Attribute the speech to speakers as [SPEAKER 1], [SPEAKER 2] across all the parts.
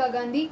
[SPEAKER 1] ಮಲ್ಲಿಕಾ ಗಾಂಧಿ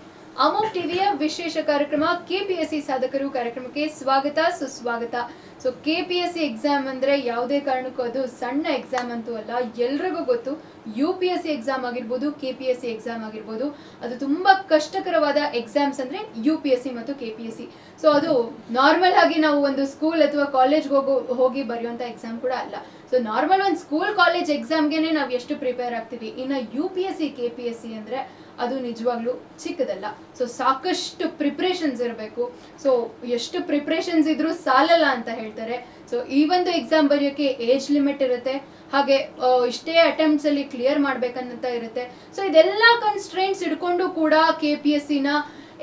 [SPEAKER 1] ಅಮೋಕ್ ಟಿವಿಯ ವಿಶೇಷ ಕಾರ್ಯಕ್ರಮ, ಕೆಪಿಎಸ್ಸಿ ಸಾಧಕರು ಕಾರ್ಯಕ್ರಮಕ್ಕೆ ಸ್ವಾಗತ, ಸುಸ್ವಾಗತ. ಸೊ ಕೆಪಿಎಸ್ಸಿ ಎಕ್ಸಾಮ್ ಅಂದ್ರೆ ಯಾವುದೇ ಕಾರಣಕ್ಕೂ ಅದು ಸಣ್ಣ ಎಕ್ಸಾಮ್ ಅಂತೂ ಅಲ್ಲ, ಎಲ್ರಿಗೂ ಗೊತ್ತು. U P S C exam ಆಗಿರ್ಬೋದು K P S C exam ಆಗಿರ್ಬೋದು. ಅದು ತುಂಬಾ ಕಷ್ಟಕರವಾದ ಎಕ್ಸಾಮ್ಸ್ ಅಂದ್ರೆ ಯು ಪಿ ಎಸ್ ಸಿ ಮತ್ತು K P S C so ಅದು ನಾರ್ಮಲ್ ಆಗಿ ನಾವು ಒಂದು ಸ್ಕೂಲ್ ಅಥವಾ ಕಾಲೇಜ್ಗೆ ಹೋಗೋ, ಹೋಗಿ ಬರೆಯುವಂಥ ಎಕ್ಸಾಮ್ ಕೂಡ ಅಲ್ಲ. ಸೊ ನಾರ್ಮಲ್ ಒಂದು ಸ್ಕೂಲ್ ಕಾಲೇಜ್ ಎಕ್ಸಾಮ್ಗೆನೆ ನಾವು ಎಷ್ಟು ಪ್ರಿಪೇರ್ ಆಗ್ತೀವಿ? ಇನ್ನು U P S C K P S C ಅಂದರೆ ಅದು ನಿಜವಾಗ್ಲೂ ಚಿಕ್ಕದಲ್ಲ. ಸೊ ಸಾಕಷ್ಟು ಪ್ರಿಪ್ರೇಷನ್ಸ್ ಇರಬೇಕು. ಸೊ ಎಷ್ಟು ಪ್ರಿಪ್ರೇಷನ್ಸ್ ಇದ್ರೂ ಸಾಲಲ್ಲ ಅಂತ ಹೇಳ್ತಾರೆ. ಸೊ ಈ ಒಂದು ಎಕ್ಸಾಮ್ ಬರೆಯೋಕ್ಕೆ ಏಜ್ ಲಿಮಿಟ್ ಇರುತ್ತೆ. ಹಾಗೆ ಇಷ್ಟೇ ಅಟೆಂಪ್ಟ್ಸ್ ಅಲ್ಲಿ ಕ್ಲಿಯರ್ ಮಾಡ್ಬೇಕನ್ನಂತ ಇರುತ್ತೆ. ಸೊ ಇದೆಲ್ಲ ಕನ್ಸ್ಟ್ರೆಂಟ್ಸ್ ಇಟ್ಕೊಂಡು ಕೂಡ ಕೆ ಪಿ ಎಸ್ ಸಿನ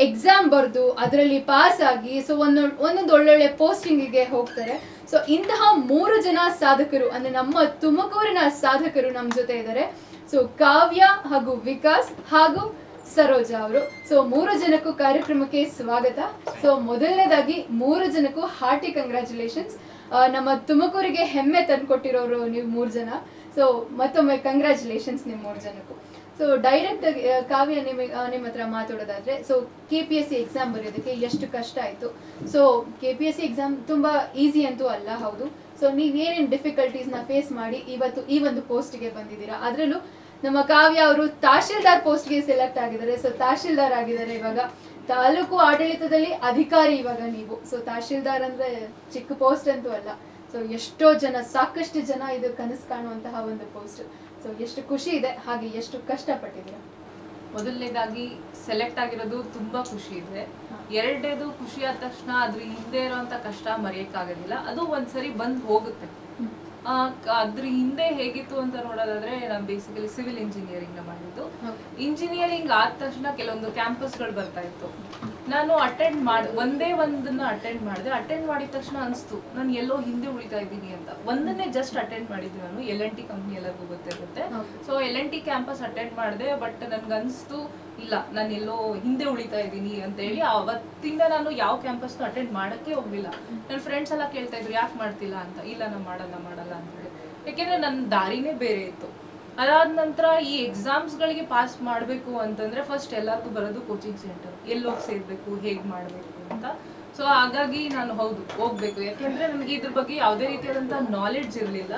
[SPEAKER 1] ಎಕ್ಸಾಮ್ ಬರೆದು ಅದರಲ್ಲಿ ಪಾಸ್ ಆಗಿ ಸೊ ಒಂದೊಂದು ಒಂದೊಂದು ಒಳ್ಳೊಳ್ಳೆ ಪೋಸ್ಟಿಂಗಿಗೆ ಹೋಗ್ತಾರೆ. ಸೊ ಇಂತಹ ಮೂರು ಜನ ಸಾಧಕರು, ಅಂದ್ರೆ ನಮ್ಮ ತುಮಕೂರಿನ ಸಾಧಕರು ನಮ್ಮ ಜೊತೆ ಇದ್ದಾರೆ. ಸೊ ಕಾವ್ಯ ಹಾಗೂ ವಿಕಾಸ್ ಹಾಗೂ ಸರೋಜಾ ಅವರು. ಸೊ ಮೂರು ಜನಕ್ಕೂ ಕಾರ್ಯಕ್ರಮಕ್ಕೆ ಸ್ವಾಗತ. ಸೊ ಮೊದಲನೇದಾಗಿ ಮೂರು ಜನಕ್ಕೂ ಹಾರ್ಟಿ ಕಂಗ್ರ್ಯಾಚುಲೇಷನ್ಸ್ ನಮ್ಮ ತುಮಕೂರಿಗೆ ಹೆಮ್ಮೆ ತಂದ್ಕೊಟ್ಟಿರೋರು ನೀವು ಮೂರು ಜನ. ಸೊ ಮತ್ತೊಮ್ಮೆ ಕಂಗ್ರ್ಯಾಚುಲೇಷನ್ಸ್ ನಿಮ್ಮ ಮೂರು ಜನಕ್ಕೂ. ಸೊ ಡೈರೆಕ್ಟ್ ಕಾವ್ಯ ನಿಮಗೆ ನಿಮ್ಮ ಹತ್ರ ಮಾತಾಡೋದಾದ್ರೆ so K P S C exam ಬರೆಯೋದಕ್ಕೆ ಎಷ್ಟು ಕಷ್ಟ ಆಯಿತು. So K P S C exam ತುಂಬ ಈಸಿ ಅಂತೂ ಅಲ್ಲ, ಹೌದು. ಸೊ ನೀವೇನೇನು ಡಿಫಿಕಲ್ಟೀಸ್ನ ಫೇಸ್ ಮಾಡಿ ಇವತ್ತು ಈ ಒಂದು ಪೋಸ್ಟ್ಗೆ ಬಂದಿದ್ದೀರಾ? ಅದರಲ್ಲೂ ನಮ್ಮ ಕಾವ್ಯ ಅವರು ತಹಶೀಲ್ದಾರ್ ಪೋಸ್ಟ್ಗೆ ಸೆಲೆಕ್ಟ್ ಆಗಿದ್ದಾರೆ. ಸೊ ತಹಶೀಲ್ದಾರ್ ಆಗಿದ್ದಾರೆ ಇವಾಗ. ತಾಲೂಕು ಆಡಳಿತದಲ್ಲಿ ಅಧಿಕಾರಿ ಇವಾಗ ನೀವು. ಸೊ ತಹಶೀಲ್ದಾರ್ ಅಂದ್ರೆ ಚಿಕ್ಕ ಪೋಸ್ಟ್ ಅಂತೂ ಅಲ್ಲ. ಸೊ ಎಷ್ಟೋ ಜನ, ಸಾಕಷ್ಟು ಜನ ಇದು ಕನಸು ಕಾಣುವಂತಹ ಒಂದು ಪೋಸ್ಟ್ ಸೊ ಎಷ್ಟು ಖುಷಿ ಇದೆ, ಹಾಗೆ ಎಷ್ಟು ಕಷ್ಟಪಟ್ಟಿದ್ದೀರಾ?
[SPEAKER 2] ಮೊದಲನೇದಾಗಿ ಸೆಲೆಕ್ಟ್ ಆಗಿರೋದು ತುಂಬಾ ಖುಷಿ ಇದೆ.
[SPEAKER 1] ಹಾ.
[SPEAKER 2] ಎರಡನೇದು ಖುಷಿ ಆದ ತಕ್ಷಣ ಅದ್ರ ಹಿಂದೆ ಇರೋಂಥ ಕಷ್ಟ ಮರೆಯಕ್ಕಾಗೋದಿಲ್ಲ. ಅದು ಒಂದ್ಸರಿ ಬಂದು ಹೋಗುತ್ತೆ. ಅದ್ರ ಹಿಂದೆ ಹೇಗಿತ್ತು ಅಂತ ನೋಡೋದಾದ್ರೆ ನಾನು ಬೇಸಿಕಲಿ ಸಿವಿಲ್ ಇಂಜಿನಿಯರಿಂಗ್ನ ಮಾಡಿದ್ದು. ಇಂಜಿನಿಯರಿಂಗ್ ಆದ ತಕ್ಷಣ ಕೆಲವೊಂದು ಕ್ಯಾಂಪಸ್ಗಳು ಬರ್ತಾ ಇತ್ತು. ನಾನು ಅಟೆಂಡ್ ಮಾಡ್ ಒಂದೇ ಒಂದನ್ನ ಅಟೆಂಡ್ ಮಾಡಿದೆ. ಅಟೆಂಡ್ ಮಾಡಿದ ತಕ್ಷಣ ಅನಿಸ್ತು ನಾನು ಎಲ್ಲೋ ಹಿಂದೆ ಉಳಿತಾ ಇದ್ದೀನಿ ಅಂತ. ಒಂದನ್ನೇ ಜಸ್ಟ್ ಅಟೆಂಡ್ ಮಾಡಿದ್ದೆ ನಾನು ಎಲ್ ಎನ್ ಟಿ ಕಂಪ್ನಿ ಎಲ್ಲರಿಗೂ ಗೊತ್ತಿರುತ್ತೆ. So L N T campus attend ಮಾಡಿದೆ ಬಟ್ ನನ್ಗೆ ಅನಿಸ್ತು ಇಲ್ಲ, ನಾನು ಎಲ್ಲೋ ಹಿಂದೆ ಉಳಿತಾ ಇದ್ದೀನಿ ಅಂತ ಹೇಳಿ ಅವತ್ತಿಂದ ನಾನು ಯಾವ ಕ್ಯಾಂಪಸ್ನು ಅಟೆಂಡ್ ಮಾಡಕ್ಕೆ ಹೋಗ್ಲಿಲ್ಲ. ನನ್ನ ಫ್ರೆಂಡ್ಸ್ ಎಲ್ಲ ಕೇಳ್ತಾ ಇದ್ರು, ಯಾಕೆ ಮಾಡ್ತಿಲ್ಲ ಅಂತ. ಇಲ್ಲ, ನಾನು ಮಾಡಲ್ಲ ಮಾಡಲ್ಲ ಅಂತ ಹೇಳಿ. ಯಾಕೆಂದ್ರೆ ನನ್ನ ದಾರಿನೇ ಬೇರೆ ಇತ್ತು. ಅದಾದ ನಂತರ ಈ ಎಕ್ಸಾಮ್ಸ್ಗಳಿಗೆ ಪಾಸ್ ಮಾಡಬೇಕು ಅಂತಂದ್ರೆ ಫಸ್ಟ್ ಎಲ್ಲರಿಗೂ ಬರೋದು ಕೋಚಿಂಗ್ ಸೆಂಟರ್ ಎಲ್ಲೋಗ್ ಸೇರ್ಬೇಕು, ಹೇಗೆ ಮಾಡಬೇಕು ಅಂತ. ಸೊ ಹಾಗಾಗಿ ನಾನು ಹೌದು, ಹೋಗ್ಬೇಕು. ಯಾಕೆಂದ್ರೆ ನನಗೆ ಇದ್ರ ಬಗ್ಗೆ ಯಾವುದೇ ರೀತಿಯಾದಂತಹ ನಾಲೆಡ್ಜ್ ಇರಲಿಲ್ಲ.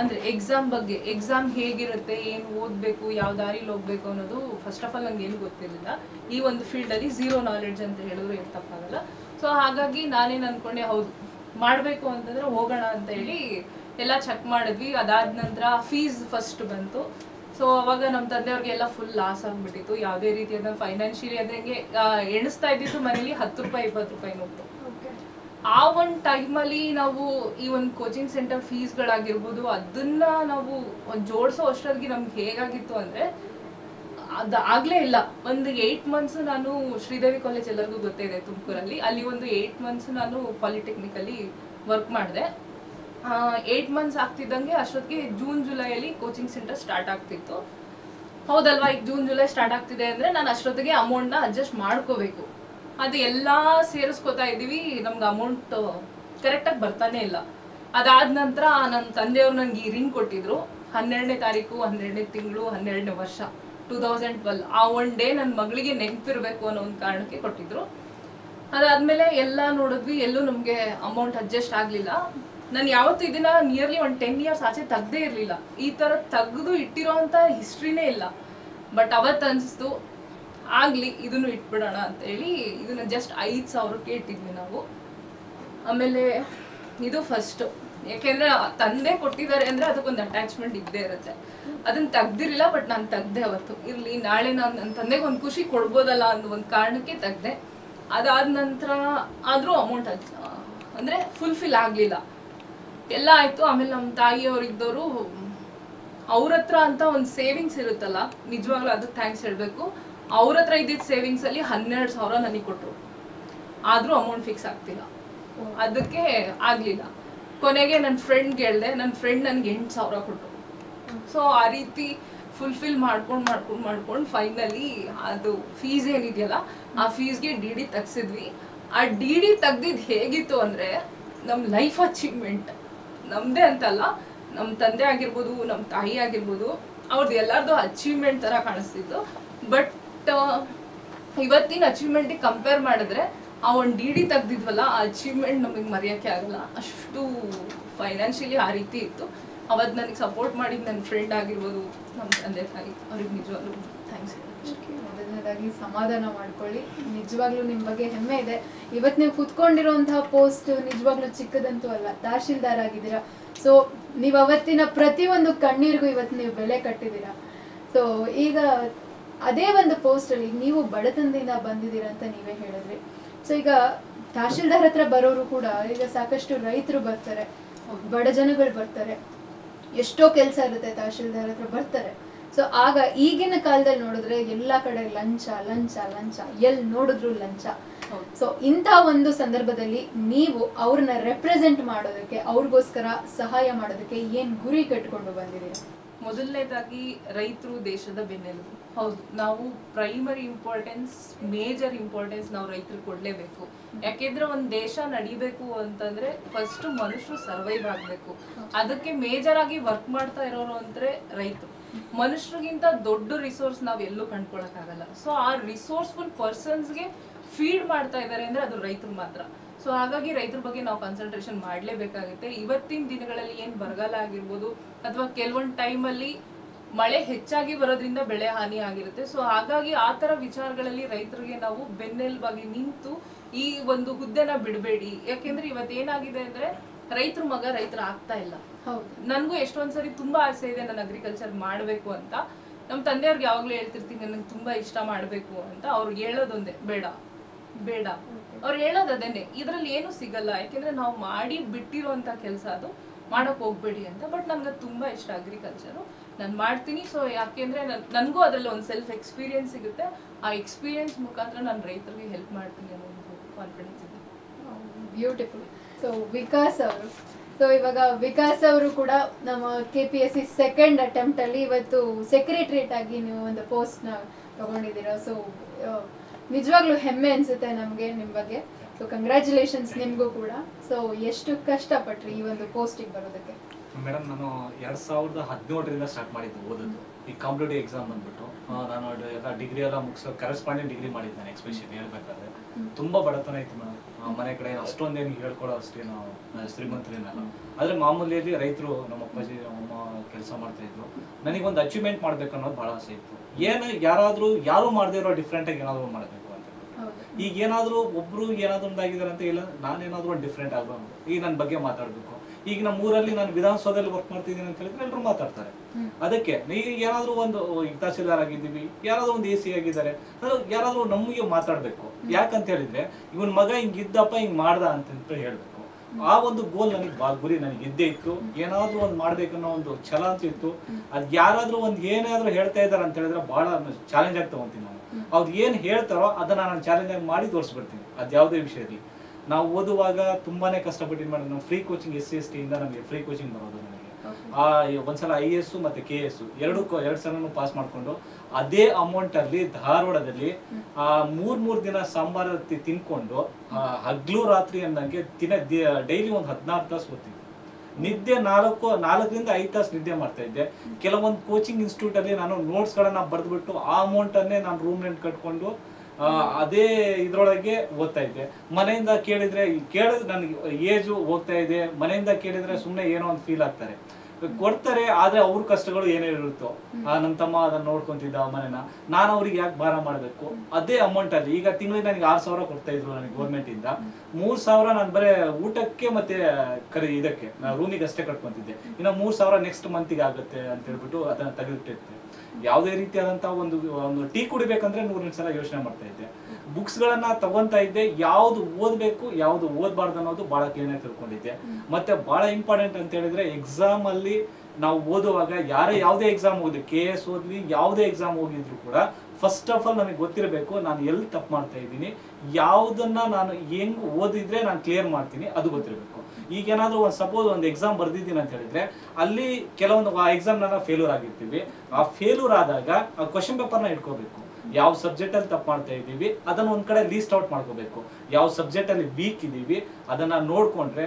[SPEAKER 2] ಅಂದ್ರೆ ಎಕ್ಸಾಮ್ ಬಗ್ಗೆ ಎಕ್ಸಾಮ್ ಹೇಗಿರುತ್ತೆ, ಏನು ಓದ್ಬೇಕು, ಯಾವ ದಾರಿಲಿ ಹೋಗ್ಬೇಕು ಅನ್ನೋದು ಫಸ್ಟ್ ಆಫ್ ಆಲ್ ನಂಗೆ ಏನು ಗೊತ್ತಿರಲಿಲ್ಲ. ಈ ಒಂದು ಫೀಲ್ಡ್ ಅಲ್ಲಿ ಝೀರೋ ನಾಲೆಡ್ಜ್ ಅಂತ ಹೇಳಿದ್ರು ಏನು ತಪ್ಪಾಗಲ್ಲ. ಸೊ ಹಾಗಾಗಿ ನಾನೇನು ಅನ್ಕೊಂಡೆ, ಹೌದು, ಮಾಡಬೇಕು ಅಂತಂದ್ರೆ ಹೋಗೋಣ ಅಂತ ಹೇಳಿ ಎಲ್ಲ ಚೆಕ್ ಮಾಡಿದ್ವಿ. ಅದಾದ ನಂತರ ಫೀಸ್ ಫಸ್ಟ್ ಬಂತು. ಸೊ ಅವಾಗ ನಮ್ಮ ತಂದೆಯವ್ರಿಗೆಲ್ಲ ಫುಲ್ ಲಾಸ್ ಆಗ್ಬಿಟ್ಟಿತ್ತು. ಯಾವುದೇ ರೀತಿಯಾದ ಫೈನಾನ್ಷಿಯಲಿ ಆ, ಎಣಿಸ್ತಾ ಇದ್ದಿದ್ದು ಮನೇಲಿ ಹತ್ತು ರೂಪಾಯಿ ಇಪ್ಪತ್ತು ರೂಪಾಯಿ ನೋಟು ಆ ಒಂದು ಟೈಮಲ್ಲಿ ನಾವು ಈ ಒಂದು ಕೋಚಿಂಗ್ ಸೆಂಟರ್ ಫೀಸ್ಗಳಾಗಿರ್ಬೋದು ಅದನ್ನ ನಾವು ಒಂದು ಜೋಡಿಸೋ ಅಷ್ಟೊತ್ತಿಗೆ ನಮ್ಗೆ ಹೇಗಾಗಿತ್ತು ಅಂದ್ರೆ ಅದು ಆಗ್ಲೇ ಇಲ್ಲ. ಒಂದು ಏಯ್ಟ್ ಮಂತ್ಸ್ ನಾನು ಶ್ರೀದೇವಿ ಕಾಲೇಜ್ ಎಲ್ಲರಿಗೂ ಗೊತ್ತೇ ಇದೆ ತುಮಕೂರಲ್ಲಿ. ಅಲ್ಲಿ ಒಂದು ಏಯ್ಟ್ ಮಂತ್ಸ್ ನಾನು ಪಾಲಿಟೆಕ್ನಿಕಲ್ಲಿ ವರ್ಕ್ ಮಾಡಿದೆ. ಏಯ್ಟ್ ಮಂತ್ಸ್ ಆಗ್ತಿದ್ದಂಗೆ ಅಷ್ಟೊತ್ತಿಗೆ ಜೂನ್ ಜುಲೈಯಲ್ಲಿ ಕೋಚಿಂಗ್ ಸೆಂಟರ್ ಸ್ಟಾರ್ಟ್ ಆಗ್ತಿತ್ತು. ಹೌದಲ್ವಾ? ಈಗ ಜೂನ್ ಜುಲೈ ಸ್ಟಾರ್ಟ್ ಆಗ್ತಿದೆ ಅಂದರೆ ನಾನು ಅಷ್ಟೊತ್ತಿಗೆ ಅಮೌಂಟ್ನ ಅಡ್ಜಸ್ಟ್ ಮಾಡ್ಕೋಬೇಕು. ಅದು ಎಲ್ಲ ಸೇರಿಸ್ಕೊತಾ ಇದ್ದೀವಿ, ನಮ್ಗೆ ಅಮೌಂಟ್ ಕರೆಕ್ಟಾಗಿ ಬರ್ತಾನೆ ಇಲ್ಲ. ಅದಾದ ನಂತರ ನನ್ನ ತಂದೆಯವರು ನನಗೆ ಈ ರಿಂಗ್ ಕೊಟ್ಟಿದ್ರು. ಹನ್ನೆರಡನೇ ತಾರೀಕು, ಹನ್ನೆರಡನೇ ತಿಂಗಳು, ಹನ್ನೆರಡನೇ ವರ್ಷ ಟೂ ತೌಸಂಡ್ ಟ್ವೆಲ್ ಆ ಒನ್ ಡೇ ನನ್ನ ಮಗಳಿಗೆ ನೆನಪಿರಬೇಕು ಅನ್ನೋ ಒಂದು ಕಾರಣಕ್ಕೆ ಕೊಟ್ಟಿದ್ರು. ಅದಾದಮೇಲೆ ಎಲ್ಲ ನೋಡಿದ್ವಿ, ಎಲ್ಲೂ ನಮಗೆ ಅಮೌಂಟ್ ಅಡ್ಜಸ್ಟ್ ಆಗಲಿಲ್ಲ. ನಾನು ಯಾವತ್ತೂ ಇದನ್ನ ನಿಯರ್ಲಿ ಒಂದು ಟೆನ್ ಇಯರ್ಸ್ ಆಚೆ ತೆಗ್ದೇ ಇರಲಿಲ್ಲ. ಈ ಥರ ತೆಗೆದು ಇಟ್ಟಿರೋವಂಥ ಹಿಸ್ಟ್ರಿನೇ ಇಲ್ಲ. ಬಟ್ ಅವತ್ತು ಅನಿಸ್ತು ಆಗಲಿ ಇದನ್ನು ಇಟ್ಬಿಡೋಣ ಅಂತ ಹೇಳಿ ಇದನ್ನ ಜಸ್ಟ್ ಐದು ಸಾವಿರಕ್ಕೆ ಇಟ್ಟಿದ್ವಿ ನಾವು. ಆಮೇಲೆ ಇದು ಫಸ್ಟ್ ಯಾಕೆಂದ್ರೆ ತಂದೆ ಕೊಟ್ಟಿದ್ದಾರೆ ಅಂದ್ರೆ ಅದಕ್ಕೊಂದು ಅಟ್ಯಾಚ್ಮೆಂಟ್ ಇದ್ದೇ ಇರುತ್ತೆ. ಅದನ್ನ ತೆಗ್ದಿರಲಿಲ್ಲ ಬಟ್ ನಾನು ತೆಗ್ದೆ ಅವತ್ತು. ಇರ್ಲಿ, ನಾಳೆ ನಾನು ನನ್ನ ತಂದೆಗೆ ಒಂದು ಖುಷಿ ಕೊಡ್ಬೋದಲ್ಲ ಅನ್ನೋ ಒಂದು ಕಾರಣಕ್ಕೆ ತೆಗ್ದೆ. ಅದಾದ ನಂತರ ಆದರೂ ಅಮೌಂಟ್ ಅಂದ್ರೆ ಫುಲ್ಫಿಲ್ ಆಗಲಿಲ್ಲ. ಎಲ್ಲ ಆಯ್ತು. ಆಮೇಲೆ ನಮ್ಮ ತಾಯಿಯವ್ರಿದ್ದವರು ಅವ್ರ ಹತ್ರ ಅಂತ ಒಂದು ಸೇವಿಂಗ್ಸ್ ಇರುತ್ತಲ್ಲ, ನಿಜವಾಗ್ಲೂ ಅದಕ್ಕೆ ಥ್ಯಾಂಕ್ಸ್ ಹೇಳಬೇಕು. ಅವ್ರ ಹತ್ರ ಇದ್ದಿದ್ದ ಸೇವಿಂಗ್ಸ್ ಅಲ್ಲಿ ಹನ್ನೆರಡು ಸಾವಿರ ನನಗೆ ಕೊಟ್ಟರು ಆದರೂ ಅಮೌಂಟ್ ಫಿಕ್ಸ್ ಆಗ್ತಿಲ್ಲ. ಅದಕ್ಕೆ ಆಗಲಿಲ್ಲ. ಕೊನೆಗೆ ನನ್ನ ಫ್ರೆಂಡ್ ಕೇಳಿದೆ ನನ್ನ ಫ್ರೆಂಡ್ ನನಗೆ ಎಂಟು ಸಾವಿರ ಕೊಟ್ಟರು ಸೊ ಆ ರೀತಿ ಫುಲ್ಫಿಲ್ ಮಾಡ್ಕೊಂಡು ಮಾಡ್ಕೊಂಡು ಮಾಡ್ಕೊಂಡು ಫೈನಲಿ ಅದು ಫೀಸ್ ಏನಿದೆಯಲ್ಲ, ಆ ಫೀಸ್ಗೆ ಡಿ ಡಿ ತೆಗ್ಸಿದ್ವಿ. ಆ ಡಿ ಡಿ ತೆಗ್ದಿದ್ದು ಹೇಗಿತ್ತು ಅಂದರೆ ನಮ್ಮ ಲೈಫ್ ಅಚೀವ್ಮೆಂಟ್ ನಮ್ಮದೇ ಅಂತಲ್ಲ ನಮ್ಮ ತಂದೆ ಆಗಿರ್ಬೋದು ನಮ್ಮ ತಾಯಿ ಆಗಿರ್ಬೋದು ಅವ್ರದ್ದು ಎಲ್ಲರದು ಅಚೀವ್ಮೆಂಟ್ ಥರ ಕಾಣಿಸ್ತಿತ್ತು. ಬಟ್ ಇವತ್ತಿನ ಅಚೀವ್ಮೆಂಟ್ ಕಂಪೇರ್ ಮಾಡಿದ್ರೆ, ಆ ಒಂದು ಡಿ ಡಿ ತೆಗ್ದಿದ್ವಲ್ಲ, ಆ ಅಚೀವ್ಮೆಂಟ್ ನಮಗೆ ಮರೆಯೋಕ್ಕೆ ಆಗಲ್ಲ. ಅಷ್ಟು ಫೈನಾನ್ಷಿಯಲಿ ಆ ರೀತಿ ಇತ್ತು. ಅವತ್ತು ನನಗೆ ಸಪೋರ್ಟ್ ಮಾಡಿದ ನನ್ನ ಫ್ರೆಂಡ್ ಆಗಿರ್ಬೋದು ನಮ್ಮ ತಂದೆ ತಾಯಿ. ಅವ್ರಿಗೆ ನಿಜವಾಗ್ಲೂ ಥ್ಯಾಂಕ್ಸ್
[SPEAKER 1] ಮೊದಲನೇದಾಗಿ ಸಮಾಧಾನ ಮಾಡ್ಕೊಳ್ಳಿ. ನಿಜವಾಗ್ಲೂ ನಿಮ್ ಬಗ್ಗೆ ಹೆಮ್ಮೆ ಇದೆ. ಇವತ್ ನೀವು ಕುತ್ಕೊಂಡಿರುವಂತಹ ಪೋಸ್ಟ್ ನಿಜವಾಗ್ಲೂ ಚಿಕ್ಕದಂತೂ ಅಲ್ಲ ತಹಶೀಲ್ದಾರ್ ಆಗಿದ್ದೀರಾ ಸೊ ನೀವು ಅವತ್ತಿನ ಪ್ರತಿಯೊಂದು ಕಣ್ಣೀರಿಗೂ ಇವತ್ತು ನೀವು ಬೆಲೆ ಕಟ್ಟಿದ್ದೀರಾ. ಸೊ ಈಗ ಅದೇ ಒಂದು ಪೋಸ್ಟ್ ಅಲ್ಲಿ ನೀವು ಬಡತನದಿಂದ ಬಂದಿದ್ದೀರಾ ಅಂತ ನೀವೇ ಹೇಳಿದ್ರಿ. ಸೊ ಈಗ ತಹಶೀಲ್ದಾರ್ ಹತ್ರ ಬರೋರು ಕೂಡ, ಈಗ ಸಾಕಷ್ಟು ರೈತರು ಬರ್ತಾರೆ, ಬಡ ಜನಗಳು ಬರ್ತಾರೆ. ಎಷ್ಟೋ ಕೆಲಸ ಇರುತ್ತೆ ತಹಶೀಲ್ದಾರ್ ಹತ್ರ ಬರ್ತಾರೆ. ಸೊ ಆಗ ಈಗಿನ ಕಾಲದಲ್ಲಿ ನೋಡಿದ್ರೆ ಎಲ್ಲ ಕಡೆ ಲಂಚ ಲಂಚ ಲಂಚ ಎಲ್ ನೋಡಿದ್ರು ಲಂಚ. ಸೊ ಇಂಥ ಒಂದು ಸಂದರ್ಭದಲ್ಲಿ ನೀವು ಅವ್ರನ್ನ ರೆಪ್ರೆಸೆಂಟ್ ಮಾಡೋದಕ್ಕೆ ಅವ್ರಿಗೋಸ್ಕರ ಸಹಾಯ ಮಾಡೋದಕ್ಕೆ ಏನ್ ಗುರಿ ಕಟ್ಕೊಂಡು ಬಂದಿರಿ?
[SPEAKER 2] ಮೊದಲನೇದಾಗಿ ರೈತರು ದೇಶದ ಬೆನ್ನೆಲುಬು. ಹೌದು. ನಾವು ಪ್ರೈಮರಿ ಇಂಪಾರ್ಟೆನ್ಸ್ ಮೇಜರ್ ಇಂಪಾರ್ಟೆನ್ಸ್ ನಾವು ರೈತರು ಕೊಡ್ಲೇಬೇಕು. ಯಾಕೆಂದ್ರೆ ಒಂದು ದೇಶ ನಡಿಬೇಕು ಅಂತಂದ್ರೆ ಫಸ್ಟ್ ಮನುಷ್ಯರು ಸರ್ವೈವ್ ಆಗಬೇಕು. ಅದಕ್ಕೆ ಮೇಜರ್ ಆಗಿ ವರ್ಕ್ ಮಾಡ್ತಾ ಇರೋರು ಅಂದ್ರೆ ರೈತರು. ಮನುಷ್ಯರಿಗಿಂತ ದೊಡ್ಡ ರಿಸೋರ್ಸ್ ನಾವ್ ಎಲ್ಲೂ ಕಂಡ್ಕೊಳಕ್ಕಾಗಲ್ಲ. ಸೊ ಆ ರಿಸೋರ್ಸ್ಫುಲ್ ಪರ್ಸನ್ಸ್ಗೆ ಫೀಡ್ ಮಾಡ್ತಾ ಇದ್ದಾರೆ ಅಂದ್ರೆ ಅದು ರೈತರು ಮಾತ್ರ. ಸೊ ಹಾಗಾಗಿ ರೈತರ ಬಗ್ಗೆ ನಾವು ಕನ್ಸಂಟ್ರೇಷನ್ ಮಾಡ್ಲೇಬೇಕಾಗುತ್ತೆ. ಇವತ್ತಿನ ದಿನಗಳಲ್ಲಿ ಏನು ಬರಗಾಲ ಆಗಿರ್ಬೋದು ಅಥವಾ ಕೆಲವೊಂದು ಟೈಮಲ್ಲಿ ಮಳೆ ಹೆಚ್ಚಾಗಿ ಬರೋದ್ರಿಂದ ಬೆಳೆ ಹಾನಿ ಆಗಿರುತ್ತೆ. ಸೊ ಹಾಗಾಗಿ ಆ ಥರ ವಿಚಾರಗಳಲ್ಲಿ ರೈತರಿಗೆ ನಾವು ಬೆನ್ನೆಲುಬಾಗಿ ನಿಂತು ಈ ಒಂದು ಹುದ್ದೆನ ಬಿಡಬೇಡಿ. ಯಾಕೆಂದ್ರೆ ಇವತ್ತೇನಾಗಿದೆ ಅಂದರೆ ಅಂದ್ರೆ ರೈತರ ಮಗ ರೈತರ ಆಗ್ತಾ ಇಲ್ಲ.
[SPEAKER 1] ಹೌದು.
[SPEAKER 2] ನನಗೂ ಎಷ್ಟೊಂದ್ ಸರಿ ತುಂಬಾ ಆಸೆ ಇದೆ ನಾನು ಅಗ್ರಿಕಲ್ಚರ್ ಮಾಡಬೇಕು ಅಂತ. ನಮ್ಮ ತಂದೆಯವ್ರಿಗೆ ಯಾವಾಗ್ಲೂ ಹೇಳ್ತಿರ್ತೀನಿ ನನಗೆ ತುಂಬಾ ಇಷ್ಟ ಮಾಡಬೇಕು ಅಂತ. ಅವ್ರು ಹೇಳೋದೊಂದೇ ಬೇಡ ಬೇಡ. ಅವ್ರು ಹೇಳೋದು ಅದೇನೆ ಇದ್ರಲ್ಲಿ ಏನು ಸಿಗಲ್ಲ. ಯಾಕೆಂದ್ರೆ ನಾವು ಮಾಡಿ ಬಿಟ್ಟಿರುವಂತ ಕೆಲಸ ಅದು. ಮಾಡಕ್ ಹೋಗ್ಬೇಡಿ ಅಂತ. ಬಟ್ ನನ್ಗೆ ತುಂಬಾ ಇಷ್ಟ ಅಗ್ರಿಕಲ್ಚರು ನಾನು ಮಾಡ್ತೀನಿ. ಸೊ ಯಾಕೆಂದ್ರೆ ನನಗೂ ಅದರಲ್ಲಿ ಒಂದು ಸೆಲ್ಫ್ ಎಕ್ಸ್ಪೀರಿಯನ್ಸ್ ಸಿಗುತ್ತೆ. ಆ ಎಕ್ಸ್ಪೀರಿಯನ್ಸ್ ಮುಖಾಂತರ ನಾನು ರೈತರಿಗೆ ಹೆಲ್ಪ್ ಮಾಡ್ತೀನಿ ಅನ್ನೋ ಒಂದು ಕಾನ್ಫಿಡೆನ್ಸ್ ಇದೆ.
[SPEAKER 1] ಬ್ಯೂಟಿಫುಲ್ ಸೊ ವಿಕಾಸ್ ಅವರು. ಸೊ ಇವಾಗ ವಿಕಾಸ್ ಅವರು ಕೂಡ ನಮ್ಮ K P S C second attempt ಅಲ್ಲಿ ಇವತ್ತು ಸೆಕ್ರೆಟರಿಯೇಟ್ ಆಗಿ ನೀವು ಒಂದು ಪೋಸ್ಟ್ನ ತಗೊಂಡಿದ್ದೀರಾ. ಸೊ ನಿಜವಾಗ್ಲೂ ಹೆಮ್ಮೆ ಅನ್ಸುತ್ತೆ ನಮಗೆ ನಿಮ್ ಬಗ್ಗೆ. ಸೊ ಕಂಗ್ರಾಚುಲೇಷನ್ಸ್ ನಿಮ್ಗೂ ಕೂಡ. ಸೊ ಎಷ್ಟು ಕಷ್ಟಪಟ್ರಿ ಈ ಒಂದು ಪೋಸ್ಟಿಗೆ ಬರೋದಕ್ಕೆ?
[SPEAKER 3] ಮೇಡಮ್ ನಾನು ಎರಡ್ ಸಾವಿರದ ಹದಿನೇಳರಿಂದ ಸ್ಟಾರ್ಟ್ ಮಾಡಿದ್ದು ಓದೋದು. ಈ ಕಾಂಪಿಟೇಟಿವ್ ಎಕ್ಸಾಮ್ ಬಂದ್ಬಿಟ್ಟು ನಾನು ಎಲ್ಲ ಡಿಗ್ರಿ ಎಲ್ಲ ಮುಗಿಸೋ ಕರೆಸ್ಪಾಂಡೆಂಟ್ ಡಿಗ್ರಿ ಮಾಡಿದ್ದೆ ನಾನು ಎಕ್ಸ್ಪೆಷನ್ ಹೇಳ್ಬೇಕಾದ್ರೆ ತುಂಬಾ ಬಡತನ ಇತ್ತು ಮೇಡಮ್ ಮನೆ ಕಡೆ ಅಷ್ಟೊಂದೇನು ಹೇಳ್ಕೊಡೋ ಅಷ್ಟೇನು ಶ್ರೀಮಂತರೇನಲ್ಲ ಆದರೆ ಮಾಮೂಲಿಯಲ್ಲಿ ರೈತರು ನಮ್ಮ ಅಪ್ಪಾಜಿ ಅಮ್ಮ ಕೆಲಸ ಮಾಡ್ತಾ ಇದ್ರು. ನನಗೊಂದು ಅಚೀವ್ಮೆಂಟ್ ಮಾಡ್ಬೇಕು ಅನ್ನೋದು ಬಹಳ ಆಸೆ ಇತ್ತು. ಏನು ಯಾರಾದರೂ ಯಾರು ಮಾಡದೇ ಇರೋ ಡಿಫ್ರೆಂಟಾಗಿ ಆಗಿ ಏನಾದರೂ ಮಾಡಬೇಕು ಅಂತ.
[SPEAKER 1] ಹೌದು.
[SPEAKER 3] ಈಗ ಏನಾದರೂ ಒಬ್ರು ಏನಾದ್ರೂ ಒಂದಾಗಿದ್ದಾರೆ ಅಂತ ಇಲ್ಲ ನಾನೇನಾದ್ರೂ ಒಂದು ಡಿಫ್ರೆಂಟ್ ಆಗಬಾರ್ದು ಈಗ ನನ್ನ ಬಗ್ಗೆ ಮಾತಾಡಬೇಕು. ಈಗ ನಮ್ಮ ಊರಲ್ಲಿ ನಾನು ವಿಧಾನಸೌಧದಲ್ಲಿ ವರ್ಕ್ ಮಾಡ್ತಿದ್ದೀನಿ ಅಂತ ಹೇಳಿದ್ರೆ ಎಲ್ಲರೂ ಮಾತಾಡ್ತಾರೆ. ಅದಕ್ಕೆ ಈಗ ಏನಾದ್ರೂ ಒಂದು ಈಗ ತಹಸೀಲ್ದಾರ್ ಆಗಿದ್ದೀವಿ ಯಾರಾದ್ರೂ ಒಂದು ಎ ಸಿ ಆಗಿದ್ದಾರೆ ಅಂದ್ರೆ ಯಾರಾದ್ರೂ ನಮಗೆ ಮಾತಾಡ್ಬೇಕು. ಯಾಕಂತ ಹೇಳಿದ್ರೆ ಇವನ್ ಮಗ ಹಿಂಗಿದ್ದಪ್ಪ ಹಿಂಗ್ ಮಾಡ್ದ ಅಂತ ಹೇಳ್ಬೇಕು. ಆ ಒಂದು ಗೋಲ್ ನನಗೆ ಬಾ ಗುರಿ ನನಗೆ ಇದ್ದೇ ಇತ್ತು. ಏನಾದ್ರೂ ಒಂದು ಮಾಡ್ಬೇಕನ್ನೋ ಒಂದು ಛಲ ಅಂತ ಇತ್ತು. ಅದ್ ಯಾರಾದ್ರೂ ಒಂದ್ ಏನಾದ್ರೂ ಹೇಳ್ತಾ ಇದಾರೆ ಅಂತ ಹೇಳಿದ್ರೆ ಭಾಳ ಚಾಲೆಂಜ್ ಆಗಿ ತಗೊಂತೀನಿ ನಾನು. ಅವ್ರು ಏನ್ ಹೇಳ್ತಾರೋ ಅದನ್ನ ನಾನು ಚಾಲೆಂಜ್ ಆಗಿ ಮಾಡಿ ತೋರಿಸ್ಬಿಡ್ತೀನಿ. ಅದು ಯಾವುದೇ ವಿಷಯ ಇರಲಿ. ನಾವು ಓದುವಾಗ ತುಂಬಾನೇ ಕಷ್ಟಪಟ್ಟು ಮಾಡಿ ನಾವು free coaching S C S T ಇಂದ ನಮಗೆ ಫ್ರೀ ಕೋಚಿಂಗ್ ಬರೋದು ನನಗೆ ಆ ಒಂದ್ಸಲ ಐ ಎಸ್ ಮತ್ತೆ ಕೆ ಎಸ್ ಎರಡು ಎರಡು ಸಲನು ಪಾಸ್ ಮಾಡ್ಕೊಂಡು ಅದೇ ಅಮೌಂಟ್ ಅಲ್ಲಿ ಧಾರವಾಡದಲ್ಲಿ ಆ ಮೂರ್ ಮೂರ್ ದಿನ ಸಾಂಬಾರ ತಿನ್ಕೊಂಡು ಹಗ್ಲು ರಾತ್ರಿ ಅನ್ನಂಗೆ ದಿನ ಡೈಲಿ ಒಂದು ಹದಿನಾರು ತಾಸು ಓದ್ತಿದ್ವಿ ನಿದ್ದೆ ನಾಲ್ಕು ನಾಲ್ಕರಿಂದ ಐದು ತಾಸು ನಿದ್ದೆ ಮಾಡ್ತಾ ಇದ್ದೆ. ಕೆಲವೊಂದು ಕೋಚಿಂಗ್ ಇನ್ಸ್ಟಿಟ್ಯೂಟ್ ಅಲ್ಲಿ ನಾನು ನೋಟ್ಸ್ ಗಳನ್ನ ಬರೆದ್ಬಿಟ್ಟು ಆ ಅಮೌಂಟ್ ಅನ್ನೇ ನಾನು ರೂಮ್ ರೆಂಟ್ ಕಟ್ಕೊಂಡು ಅದೇ ಇದ್ರೊಳಗೆ ಓದ್ತಾ ಇದ್ದೆ ಮನೆಯಿಂದ ಕೇಳಿದ್ರೆ ಕೇಳಿದ್ರೆ ನನಗೆ ಏಜು ಹೋಗ್ತಾ ಇದೆ ಮನೆಯಿಂದ ಕೇಳಿದ್ರೆ ಸುಮ್ಮನೆ ಏನೋ ಒಂದು ಫೀಲ್ ಆಗ್ತಾರೆ. ಕೊಡ್ತಾರೆ ಆದ್ರೆ ಅವ್ರ ಕಷ್ಟಗಳು ಏನೇ ಇರುತ್ತೋ. ಆ ನಮ್ಮ ತಮ್ಮ ಅದನ್ನ ನೋಡ್ಕೊಂತಿದ್ದ ಆ ಮನೆನ ನಾನು ಅವ್ರಿಗೆ ಯಾಕೆ ಭಾರ ಮಾಡಬೇಕು? ಅದೇ ಅಮೌಂಟ್ ಅಲ್ಲಿ. ಈಗ ತಿಂಗಳಿಗೆ ನನಗೆ ಆರು ಸಾವಿರ ಕೊಡ್ತಾ ಇದ್ರು ನನಗೆ ಗೌರ್ಮೆಂಟ್ ಇಂದ. ಮೂರ್ ಸಾವಿರ ನಾನು ಬರೇ ಊಟಕ್ಕೆ ಮತ್ತೆ ಕರಿ ಇದಕ್ಕೆ ನಾನು ರೂಮಿಗೆ ಅಷ್ಟೇ ಕಟ್ಕೊಂತಿದ್ದೆ. ಇನ್ನು ಮೂರ್ ಸಾವಿರ ನೆಕ್ಸ್ಟ್ ಮಂತಿಗೆ ಆಗುತ್ತೆ ಅಂತ ಹೇಳ್ಬಿಟ್ಟು ಅದನ್ನ ತೆಗೆದಿಟ್ಟಿರ್ತೆ ಯಾವುದೇ ರೀತಿಯಾದಂತ ಒಂದು ಒಂದು ಟೀ ಕುಡಿಬೇಕಂದ್ರೆ ನೂರಿನ ಸಲ ಯೋಚನೆ ಮಾಡ್ತಾ ಇದ್ದೆ. ಬುಕ್ಸ್ ಗಳನ್ನ ತಗೊಂತಾ ಇದ್ದೆ ಯಾವ್ದು ಓದ್ಬೇಕು ಯಾವ್ದು ಓದ್ಬಾರ್ದು ಅನ್ನೋದು ಬಹಳ ಕ್ಲೀನ್ ಆಗಿ ತಿಳ್ಕೊಂಡಿದ್ದೆ. ಮತ್ತೆ ಬಹಳ ಇಂಪಾರ್ಟೆಂಟ್ ಅಂತ ಹೇಳಿದ್ರೆ ಎಕ್ಸಾಮ್ ಅಲ್ಲಿ ನಾವು ಓದುವಾಗ ಯಾರೇ ಯಾವುದೇ ಎಕ್ಸಾಮ್ ಓದಿ ಕೆ ಎಸ್ ಓದ್ಲಿ ಯಾವುದೇ ಎಕ್ಸಾಮ್ ಹೋಗಿದ್ರು ಕೂಡ ಫಸ್ಟ್ ಆಫ್ ಆಲ್ ನಮಗೆ ಗೊತ್ತಿರಬೇಕು ನಾನು ಎಲ್ಲಿ ತಪ್ಪು ಮಾಡ್ತಾ ಇದ್ದೀನಿ ಯಾವುದನ್ನ ನಾನು ಹೆಂಗ್ ಓದಿದ್ರೆ ನಾನು ಕ್ಲಿಯರ್ ಮಾಡ್ತೀನಿ ಅದು ಗೊತ್ತಿರಬೇಕು. ಈಗ ಏನಾದರೂ ಒಂದು ಸಪೋಸ್ ಒಂದು ಎಕ್ಸಾಮ್ ಬರ್ದಿದ್ದೀನಿ ಅಂತ ಹೇಳಿದ್ರೆ ಅಲ್ಲಿ ಕೆಲವೊಂದು ಆ ಎಕ್ಸಾಮ್ ನಾನು ಫೇಲ್ಯೂರ್ ಆಗಿರ್ತೀವಿ. ಆ ಫೇಲ್ಯೂರ್ ಆದಾಗ ಆ ಕ್ವಶನ್ ಪೇಪರ್ನ ಇಟ್ಕೋಬೇಕು. ಯಾವ ಸಬ್ಜೆಕ್ಟ್ ಅಲ್ಲಿ ತಪ್ಪು ಮಾಡ್ತಾ ಇದ್ದೀವಿ, ಅದನ್ನ ಒಂದ್ ಕಡೆ ಲೀಸ್ಟ್ ಔಟ್ ಮಾಡ್ಕೋಬೇಕು. ಯಾವ ಸಬ್ಜೆಕ್ಟ್ ಅಲ್ಲಿ ವೀಕ್ ಇದೀವಿ ಅದನ್ನ ನೋಡ್ಕೊಂಡ್ರೆ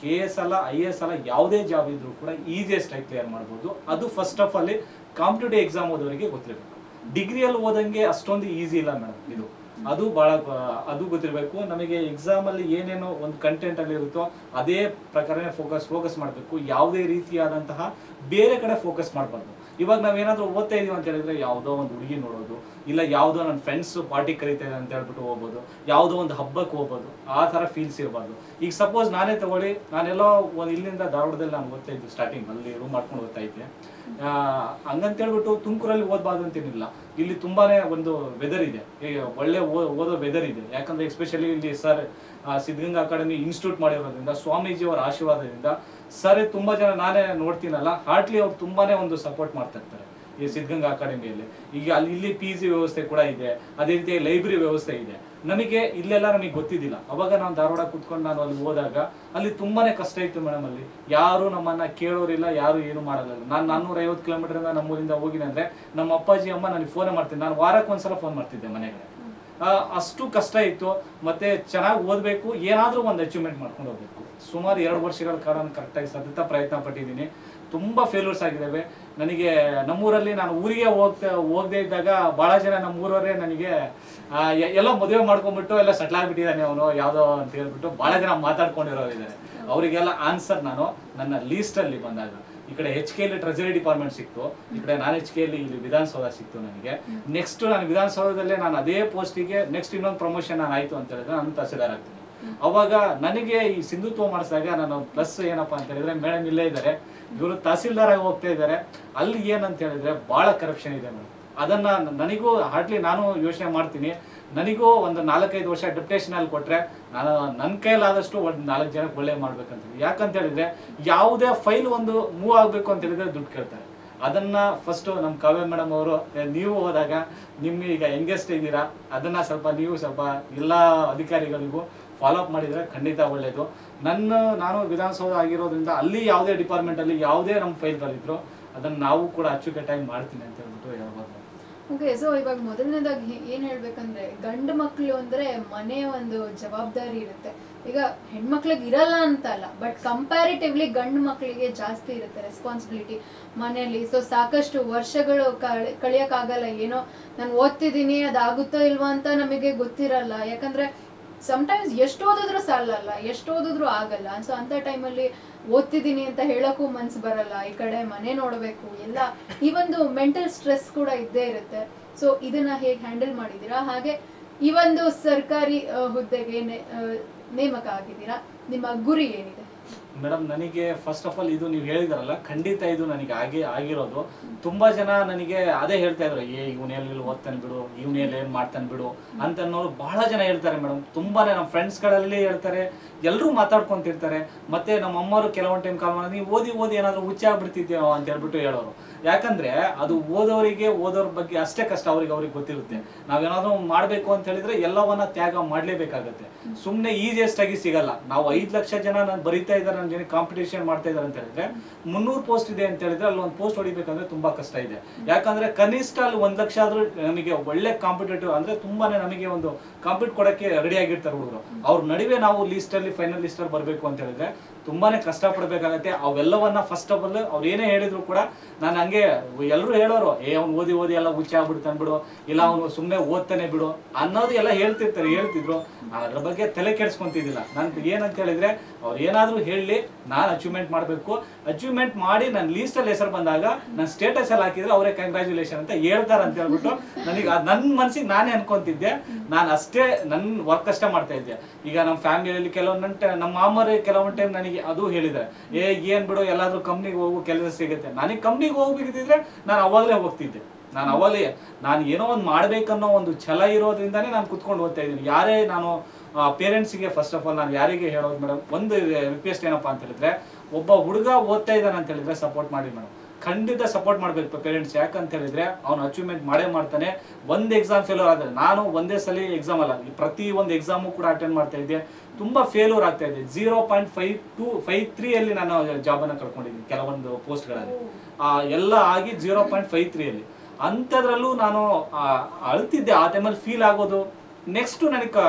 [SPEAKER 3] ಕೆ ಎಸ್ ಅಲ್ಲ ಐ ಎಸ್ ಅಲ್ಲ, ಯಾವುದೇ ಜಾಬ್ ಇದ್ರೂ ಕೂಡ ಈಸಿಯೆಸ್ಟ್ ಆಗಿ ಕ್ಲಿಯರ್ ಮಾಡ್ಬೋದು. ಅದು first of all competitive exam ಓದೋರಿಗೆ ಗೊತ್ತಿರಬೇಕು. ಡಿಗ್ರಿಯಲ್ಲಿ ಓದಂಗೆ ಅಷ್ಟೊಂದು ಈಸಿ ಇಲ್ಲ ಮೇಡಮ್ ಇದು. ಅದು ಬಹಳ, ಅದು ಗೊತ್ತಿರಬೇಕು. ನಮಗೆ ಎಕ್ಸಾಮ್ ಅಲ್ಲಿ ಏನೇನೋ ಒಂದು ಕಂಟೆಂಟ್ ಅಲ್ಲಿ ಇರುತ್ತೋ, ಅದೇ ಪ್ರಕಾರನೇ ಫೋಕಸ್ ಫೋಕಸ್ ಮಾಡಬೇಕು. ಯಾವುದೇ ರೀತಿಯಾದಂತಹ ಬೇರೆ ಕಡೆ ಫೋಕಸ್ ಮಾಡಬಾರ್ದು. ಇವಾಗ ನಾವೇನಾದ್ರೂ ಓದ್ತಾ ಇದೀವಿ ಅಂತ ಹೇಳಿದ್ರೆ ಯಾವುದೋ ಒಂದು ಹುಡುಗಿ ನೋಡೋದು, ಇಲ್ಲ ಯಾವುದೋ ನನ್ನ ಫ್ರೆಂಡ್ಸ್ ಪಾರ್ಟಿ ಕರೀತಾರೆ ಇದೆ ಅಂತ ಹೇಳ್ಬಿಟ್ಟು ಹೋಗ್ಬೋದು, ಯಾವುದೋ ಒಂದು ಹಬ್ಬಕ್ಕೆ ಹೋಗ್ಬೋದು, ಆ ಥರ ಫೀಲ್ಸ್ ಇರಬಾರ್ದು. ಈಗ ಸಪೋಸ್ ನಾನೇ ತಗೊಳ್ಳಿ, ನಾನೆಲ್ಲೋ ಒಂದು ಇಲ್ಲಿಂದ ಧಾರವಾಡದಲ್ಲಿ ನಾನು ಓದ್ತಾ ಇದ್ದೆ ಸ್ಟಾರ್ಟಿಂಗ್ ಅಲ್ಲಿ ರೂಮ್ ಮಾಡ್ಕೊಂಡು ಓದ್ತಾ ಇದ್ದೆ. ಹಂಗಂತ ಹೇಳ್ಬಿಟ್ಟು ತುಮಕೂರಲ್ಲಿ ಓದಬಾರ್ದು ಅಂತೇನಿಲ್ಲ ಇಲ್ಲಿ ತುಂಬಾನೇ ಒಂದು ವೆದರ್ ಇದೆ. ಒಳ್ಳೆ ಓದೋ ವೆದರ್ ಇದೆ. ಯಾಕಂದ್ರೆ ಎಸ್ಪೆಷಲಿ ಇಲ್ಲಿ ಸರ್ ಸಿದ್ಧಗಂಗಾ ಅಕಾಡೆಮಿ ಇನ್ಸ್ಟಿಟ್ಯೂಟ್ ಮಾಡಿರೋದ್ರಿಂದ ಸ್ವಾಮೀಜಿ ಅವರ ಆಶೀರ್ವಾದದಿಂದ ಸರ್, ತುಂಬಾ ಜನ ನಾನೇ ನೋಡ್ತೀನಲ್ಲ ಹಾರ್ಟ್ಲಿ ಅವ್ರು ತುಂಬಾನೇ ಒಂದು ಸಪೋರ್ಟ್ ಮಾಡ್ತಾ ಇರ್ತಾರೆ ಈ ಸಿದ್ಧಗಂಗಾ ಅಕಾಡೆಮಿಯಲ್ಲಿ. ಈಗ ಅಲ್ಲಿ ಇಲ್ಲಿ ಪಿ ಜಿ ವ್ಯವಸ್ಥೆ ಕೂಡ ಇದೆ, ಅದೇ ರೀತಿ ಲೈಬ್ರರಿ ವ್ಯವಸ್ಥೆ ಇದೆ. ನಮಗೆ ಇಲ್ಲೆಲ್ಲ ನಮಗೆ ಗೊತ್ತಿದ್ದಿಲ್ಲ. ಅವಾಗ ನಾನು ಧಾರವಾಡ ಕುತ್ಕೊಂಡು ನಾನು ಅಲ್ಲಿ ಹೋದಾಗ, ಅಲ್ಲಿ ತುಂಬಾನೇ ಕಷ್ಟ ಇತ್ತು ಮೇಡಮ್ ಅಲ್ಲಿ. ಯಾರು ನಮ್ಮನ್ನ ಕೇಳೋರಿಲ್ಲ, ಯಾರು ಏನು ಮಾಡಲ್ಲ. ನಾನು ನಾನ್ನೂರ ಐವತ್ತು ಕಿಲೋಮೀಟರ್ ನಮ್ಮೂರಿಂದ ಹೋಗಿನಿ ಅಂದ್ರೆ, ನಮ್ಮ ಅಪ್ಪಾಜಿ, ಅಮ್ಮ ನನಗೆ ಫೋನ್ ಮಾಡ್ತೀನಿ ನಾನು ವಾರಕ್ಕೆ ಒಂದ್ಸಲ ಫೋನ್ ಮಾಡ್ತಿದ್ದೆ ಮನೆಗೆ. ಅಷ್ಟು ಕಷ್ಟ ಇತ್ತು, ಮತ್ತೆ ಚೆನ್ನಾಗಿ ಓದಬೇಕು, ಏನಾದರೂ ಒಂದು ಅಚೀವ್ಮೆಂಟ್ ಮಾಡ್ಕೊಂಡು ಹೋಗ್ಬೇಕು. ಸುಮಾರು ಎರಡು ವರ್ಷಗಳ ಕಾಲ ನಾನು ಕರೆಕ್ಟಾಗಿ ಸತತ ಪ್ರಯತ್ನ ಪಟ್ಟಿದ್ದೀನಿ. ತುಂಬಾ ಫೇಲ್ಯೂರ್ಸ್ ಆಗಿದ್ದಾವೆ. ನನಗೆ ನಮ್ಮೂರಲ್ಲಿ ನಾನು ಊರಿಗೆ ಹೋಗ್ತಾ ಹೋಗದೆ ಇದ್ದಾಗ ಬಹಳ ಜನ ನಮ್ಮೂರವರೇ ನನಗೆ ಎಲ್ಲ ಮದುವೆ ಮಾಡ್ಕೊಂಡ್ಬಿಟ್ಟು ಎಲ್ಲ ಸೆಟ್ಲ್ ಆಗಿಬಿಟ್ಟಿದ್ದಾನೆ ಅವನು ಯಾವುದೋ ಅಂತ ಹೇಳ್ಬಿಟ್ಟು ಬಹಳ ಜನ ಮಾತಾಡ್ಕೊಂಡಿರೋರಿದ್ದಾರೆ. ಅವರಿಗೆಲ್ಲ ಆನ್ಸರ್ ನಾನು ನನ್ನ ಲೀಸ್ಟಲ್ಲಿ ಬಂದಾಗ. ಈ ಕಡೆ ಎಚ್ ಕೆ ಟ್ರೆಜರಿ ಡಿಪಾರ್ಟ್ಮೆಂಟ್ ಸಿಕ್ತು. ಈ ಕಡೆ ನಾನ್ ಎಚ್ ಕೆ ಇಲ್ಲಿ ವಿಧಾನಸೌಧ ಸಿಕ್ತು ನನಗೆ. ನೆಕ್ಸ್ಟ್ ನಾನು ವಿಧಾನಸೌಧದಲ್ಲೇ ನಾನು ಅದೇ ಪೋಸ್ಟಿಗೆ ನೆಕ್ಸ್ಟ್ ಇನ್ನೊಂದು ಪ್ರಮೋಷನ್ ನಾನು ಆಯಿತು ಅಂತ ಹೇಳಿದ್ರೆ ನಾನು ತಹಸೀಲ್ದಾರ್ ಆಗ್ತೀನಿ. ಅವಾಗ ನನಗೆ ಈ ಸಿಂಧುತ್ವ ಮಾಡಿಸಿದಾಗ ನಾನು ಪ್ಲಸ್ ಏನಪ್ಪಾ ಅಂತ ಹೇಳಿದ್ರೆ ಮೇಡಮ್ ಇಲ್ಲೇ ಇದ್ದಾರೆ. ಇವರು ತಹಸೀಲ್ದಾರ್ ಆಗಿ ಹೋಗ್ತಾ ಇದ್ದಾರೆ. ಅಲ್ಲಿ ಏನಂತ ಹೇಳಿದ್ರೆ ಬಹಳ ಕರಪ್ಷನ್ ಇದೆ ಮೇಡಮ್ ಅದನ್ನ ನನಗೂ ಹಾರ್ಡ್ಲಿ ನಾನು ಯೋಚನೆ ಮಾಡ್ತೀನಿ. ನನಗೂ ಒಂದು ನಾಲ್ಕೈದು ವರ್ಷ ಡೆಪ್ಟೇಷನ್ ಅಲ್ಲಿ ಕೊಟ್ರೆ ನಾನು ನನ್ನ ಕೈಲಾದಷ್ಟು ಒಂದು ನಾಲ್ಕು ಜನಕ್ಕೆ ಒಳ್ಳೆ ಮಾಡ್ಬೇಕಂತ ಯಾಕಂತ ಹೇಳಿದ್ರೆ ಯಾವುದೇ ಫೈಲ್ ಒಂದು ಮೂವ್ ಆಗ್ಬೇಕು ಅಂತ ಹೇಳಿದ್ರೆ ದುಡ್ಡು ಕೇಳ್ತಾರೆ. ಅದನ್ನ ಫಸ್ಟ್ ನಮ್ಮ ಕಾವ್ಯ ಮೇಡಮ್ ಅವರು ನೀವು ಹೋದಾಗ ನಿಮ್ಗೆ ಈಗ ಯಂಗೆಸ್ಟ್ ಇದ್ದೀರಾ. ಅದನ್ನ ಸ್ವಲ್ಪ ನೀವು ಸ್ವಲ್ಪ ಎಲ್ಲ ಅಧಿಕಾರಿಗಳಿಗೂ ಫಾಲೋ ಅಪ್ ಮಾಡಿದ್ರೆ ಖಂಡಿತ ಒಳ್ಳೇದು. ನನ್ನ, ನಾನು ವಿಧಾನಸೌಧ ಆಗಿರೋದ್ರಿಂದ ಅಲ್ಲಿ ಯಾವುದೇ ಡಿಪಾರ್ಟ್ಮೆಂಟ್ ಅಲ್ಲಿ ಯಾವುದೇ ನಮ್ಮ ಫೈಲ್ಗಳಿದ್ರು ಅದನ್ನ ನಾವು ಕೂಡ ಅಚ್ಚುಕಟ್ಟಾಗಿ ಮಾಡ್ತೀನಿ ಅಂತ ಹೇಳ್ಬಿಟ್ಟು ಹೇಳ್ಬೋದು.
[SPEAKER 1] ಓಕೆ ಸೊ ಇವಾಗ ಮೊದಲನೇದಾಗಿ ಏನು ಹೇಳ್ಬೇಕಂದ್ರೆ ಗಂಡು ಮಕ್ಕಳು ಅಂದ್ರೆ ಮನೆ ಒಂದು ಜವಾಬ್ದಾರಿ ಇರುತ್ತೆ. ಈಗ ಹೆಣ್ಮಕ್ಳಿಗೆ ಇರಲ್ಲ ಅಂತ ಅಲ್ಲ ಬಟ್ ಕಂಪ್ಯಾರಿಟಿವ್ಲಿ ಗಂಡು ಮಕ್ಕಳಿಗೆ ಜಾಸ್ತಿ ಇರುತ್ತೆ ರೆಸ್ಪಾನ್ಸಿಬಿಲಿಟಿ ಮನೆಯಲ್ಲಿ ಸೊ ಸಾಕಷ್ಟು ವರ್ಷಗಳು ಕಳಿಯಕ್ಕಾಗಲ್ಲ, ಏನೋ ನಾನು ಓದ್ತಿದ್ದೀನಿ ಅದಾಗುತ್ತೋ ಇಲ್ವಾ ಅಂತ ನಮಗೆ ಗೊತ್ತಿರಲ್ಲ. ಯಾಕಂದ್ರೆ ಸಮಟೈಮ್ಸ್ ಎಷ್ಟು ಓದಿದ್ರು ಸಾಲಲ್ಲ, ಎಷ್ಟು ಓದಿದ್ರು ಆಗಲ್ಲ. ಸೊ ಅಂತ ಟೈಮಲ್ಲಿ ಓದ್ತಿದ್ದೀನಿ ಅಂತ ಹೇಳೋಕ್ಕೂ ಮನ್ಸು ಬರಲ್ಲ. ಈ ಕಡೆ ಮನೆ ನೋಡಬೇಕು, ಎಲ್ಲ ಈ ಒಂದು ಮೆಂಟಲ್ ಸ್ಟ್ರೆಸ್ ಕೂಡ ಇದ್ದೇ ಇರುತ್ತೆ. ಸೊ ಇದನ್ನ ಹೇಗೆ ಹ್ಯಾಂಡಲ್ ಮಾಡಿದ್ದೀರಾ? ಹಾಗೆ ಈ ಒಂದು ಸರ್ಕಾರಿ ಹುದ್ದೆಗೆ ನೇಮಕ ಆಗಿದ್ದೀರಾ? ನಿಮ್ಮ ಗುರಿ ಏನಿದೆ?
[SPEAKER 3] ಮೇಡಮ್, ನನಗೆ ಫಸ್ಟ್ ಆಫ್ ಆಲ್ ಇದು ನೀವು ಹೇಳಿದಾರಲ್ಲ, ಖಂಡಿತ ಇದು ನನಗೆ ಹಾಗೆ ಆಗಿರೋದು. ತುಂಬಾ ಜನ ನನಗೆ ಅದೇ ಹೇಳ್ತಾ ಇದ್ರು, ಏ ಇವನೆಲ್ಲಿ ಓದ್ತಾನೆ ಬಿಡು ಇವನೆಲ್ಲಿ ಏನ್ ಮಾಡ್ತಾನೆ ಬಿಡು ಅಂತ ಅನ್ನೋರು ಬಹಳ ಜನ ಹೇಳ್ತಾರೆ ಮೇಡಮ್. ತುಂಬಾನೇ ನಮ್ಮ ಫ್ರೆಂಡ್ಸ್ಗಳಲ್ಲಿ ಹೇಳ್ತಾರೆ ಎಲ್ಲರೂ ಮಾತಾಡ್ಕೊಂತಿರ್ತಾರೆ. ಮತ್ತೆ ನಮ್ಮ ಅಮ್ಮರು ಕೆಲವೊಂದು ಟೈಮ್ ಕಾಲ್ ಮಾಡಿ ನೀವು ಓದಿ ಓದಿ ಏನಾದ್ರು ಹುಚ್ಚ ಅಂತ ಹೇಳ್ಬಿಟ್ಟು ಹೇಳೋರು. ಯಾಕಂದ್ರೆ ಅದು ಓದೋರಿಗೆ ಓದೋರ್ ಬಗ್ಗೆ ಅಷ್ಟೇ ಕಷ್ಟ ಅವ್ರಿಗೆ ಅವ್ರಿಗೆ ಗೊತ್ತಿರುತ್ತೆ. ನಾವೇನಾದ್ರೂ ಮಾಡ್ಬೇಕು ಅಂತ ಹೇಳಿದ್ರೆ ಎಲ್ಲವನ್ನ ತ್ಯಾಗ ಮಾಡ್ಲೇಬೇಕಾಗತ್ತೆ. ಸುಮ್ನೆ ಈಸಿಯೆಸ್ಟ್ ಆಗಿ ಸಿಗಲ್ಲ. ನಾವು ಐದು ಲಕ್ಷ ಜನ ನಾನು ಬರೀತಾ ಇದ್ದಾರೆ ನನ್ನ ಜನ ಕಾಂಪಿಟೇಷನ್ ಮಾಡ್ತಾ ಇದ್ದಾರೆ ಅಂತ ಹೇಳಿದ್ರೆ ಮುನ್ನೂರು ಪೋಸ್ಟ್ ಇದೆ ಅಂತ ಹೇಳಿದ್ರೆ ಅಲ್ಲಿ ಒಂದು ಪೋಸ್ಟ್ ಹೊಡಿಬೇಕಂದ್ರೆ ತುಂಬಾ ಕಷ್ಟ ಇದೆ. ಯಾಕಂದ್ರೆ ಕನಿಷ್ಠ ಅಲ್ಲಿ ಒಂದ್ ಲಕ್ಷ ಆದ್ರೂ ನಮಗೆ ಒಳ್ಳೆ ಕಾಂಪಿಟೇಟಿವ್ ಅಂದ್ರೆ ತುಂಬಾನೇ ನಮಗೆ ಒಂದು ಕಾಂಪಿಟ್ ಕೊಡಕ್ಕೆ ರೆಡಿ ಆಗಿರ್ತಾರೆ ಹುಡುಗರು. ಅವ್ರ ನಡುವೆ ನಾವು ಲಿಸ್ಟ್ ಅಲ್ಲಿ ಫೈನಲ್ ಲಿಸ್ಟ್ ಅಲ್ಲಿ ಬರಬೇಕು ಅಂತ ಹೇಳಿದ್ರೆ ತುಂಬಾನೇ ಕಷ್ಟ ಪಡ್ಬೇಕಾಗತ್ತೆ ಅವೆಲ್ಲವನ್ನ ಫಸ್ಟ್ ಆಫ್ ಆಲ್ ಅವ್ರು ಏನೇ ಹೇಳಿದ್ರು ಕೂಡ ನಾನು ಹಂಗೆ ಎಲ್ಲರೂ ಹೇಳೋರು, ಏ, ಅವ್ನು ಓದಿ ಓದಿ ಎಲ್ಲ ಹುಚ್ಚ ಆಗ್ಬಿಡ್ತಾನೆ ಬಿಡು. ಇಲ್ಲ, ಅವನು ಸುಮ್ಮನೆ ಓದ್ತಾನೆ ಬಿಡು. ಅನ್ನೋದು ಎಲ್ಲ ಹೇಳ್ತಿರ್ತಾರೆ, ಹೇಳ್ತಿದ್ರು. ಅದ್ರ ಬಗ್ಗೆ ತಲೆ ಕೆಡ್ಸ್ಕೊಂತಿದ್ದಿಲ್ಲ. ನನ್ ಏನಂತ ಹೇಳಿದ್ರೆ, ಅವ್ರು ಏನಾದರೂ ಹೇಳಿ ನಾನು ಅಚೀವ್ಮೆಂಟ್ ಮಾಡಬೇಕು. ಅಚೀವ್ಮೆಂಟ್ ಮಾಡಿ ನನ್ನ ಲೀಸ್ಟಲ್ಲಿ ಹೆಸರು ಬಂದಾಗ ನನ್ನ ಸ್ಟೇಟಸ್ ಅಲ್ಲಿ ಹಾಕಿದ್ರೆ ಅವರೇ ಕಂಗ್ರಾಚುಲೇಷನ್ ಅಂತ ಹೇಳ್ತಾರೆ ಅಂತ ಹೇಳ್ಬಿಟ್ಟು ನನಗೆ ನನ್ನ ಮನ್ಸಿಗೆ ನಾನೇ ಅನ್ಕೊಂತಿದ್ದೆ. ನಾನು ಅಷ್ಟೇ ನನ್ನ ವರ್ಕ್ ಅಷ್ಟೇ ಮಾಡ್ತಾ ಇದ್ದೆ. ಈಗ ನಮ್ಮ ಫ್ಯಾಮಿಲಿಯಲ್ಲಿ ಕೆಲವೊಂದು ನಮ್ಮ ಮಾಮರು ಕೆಲವೊಂದು ಟೈಮ್ ನನಗೆ ಅದು ಹೇಳಿದ್ರೆ ಏ, ಏನ್ ಬಿಡು, ಎಲ್ಲಾದ್ರೂ ಕಂಪ್ನಿಗೆ ಹೋಗು, ಕೆಲಸ ಸಿಗುತ್ತೆ. ನನಗೆ ಕಂಪ್ನಿಗೆ ಹೋಗ್ಬೇಕಿದ್ರೆ ನಾನು ಅವಾಗಲೇ ಹೋಗ್ತಿದ್ದೆ. ನಾನು ಅವಾಗಲೇ, ನಾನು ಏನೋ ಒಂದು ಮಾಡ್ಬೇಕನ್ನೋ ಒಂದು ಛಲ ಇರೋದ್ರಿಂದಾನೇ ನಾನು ಕುತ್ಕೊಂಡು ಓದ್ತಾ ಇದ್ದೀನಿ. ಯಾರೇ ನಾನು ಪೇರೆಂಟ್ಸ್ಗೆ ಫಸ್ಟ್ ಆಫ್ ಆಲ್ ನಾನು ಯಾರಿಗೆ ಹೇಳೋದು ಮೇಡಮ್ ಒಂದು ರಿಕ್ವೆಸ್ಟ್ ಏನಪ್ಪಾ ಅಂತ ಹೇಳಿದ್ರೆ, ಒಬ್ಬ ಹುಡುಗ ಓದ್ತಾ ಇದ್ದಾನೆ ಅಂತ ಹೇಳಿದ್ರೆ ಸಪೋರ್ಟ್ ಮಾಡಿ ಮೇಡಮ್ ಖಂಡಿತ ಸಪೋರ್ಟ್ ಮಾಡ್ಬೇಕು ಪೇರೆಂಟ್ಸ್ ಯಾಕಂತ ಹೇಳಿದ್ರೆ ಅವ್ನು ಅಚೀವ್ಮೆಂಟ್ ಮಾಡೇ ಮಾಡ್ತಾನೆ. ಒಂದು ಎಕ್ಸಾಮ್ ಫೇಲ್ ಆದ್ರೆ, ನಾನು ಒಂದೇ ಸಲ ಎಕ್ಸಾಮ್ ಅಲ್ಲ ಪ್ರತಿ ಒಂದು ಎಕ್ಸಾಮು ಕೂಡ ಅಟೆಂಡ್ ಮಾಡ್ತಾ ಇದ್ದೆ. ತುಂಬಾ ಫೇಲ್ಯೂರ್ ಆಗ್ತಾ ಇದೆ. Zero point five two five three ಅಲ್ಲಿ ನಾನು ಜಾಬ್ ಅನ್ನ ಕಳ್ಕೊಂಡಿದ್ದೀನಿ ಕೆಲವೊಂದು ಪೋಸ್ಟ್ಗಳಲ್ಲಿ ಆ, ಎಲ್ಲ ಆಗಿ ಜೀರೋ ಪಾಯಿಂಟ್ ಫೈವ್ ತ್ರೀ ಅಲ್ಲಿ. ಅಂಥದ್ರಲ್ಲೂ ನಾನು ಅಳ್ತಿದ್ದೆ. ಆ ಟೈಮಲ್ಲಿ ಫೀಲ್ ಆಗೋದು. ನೆಕ್ಸ್ಟ್ ನನಗೆ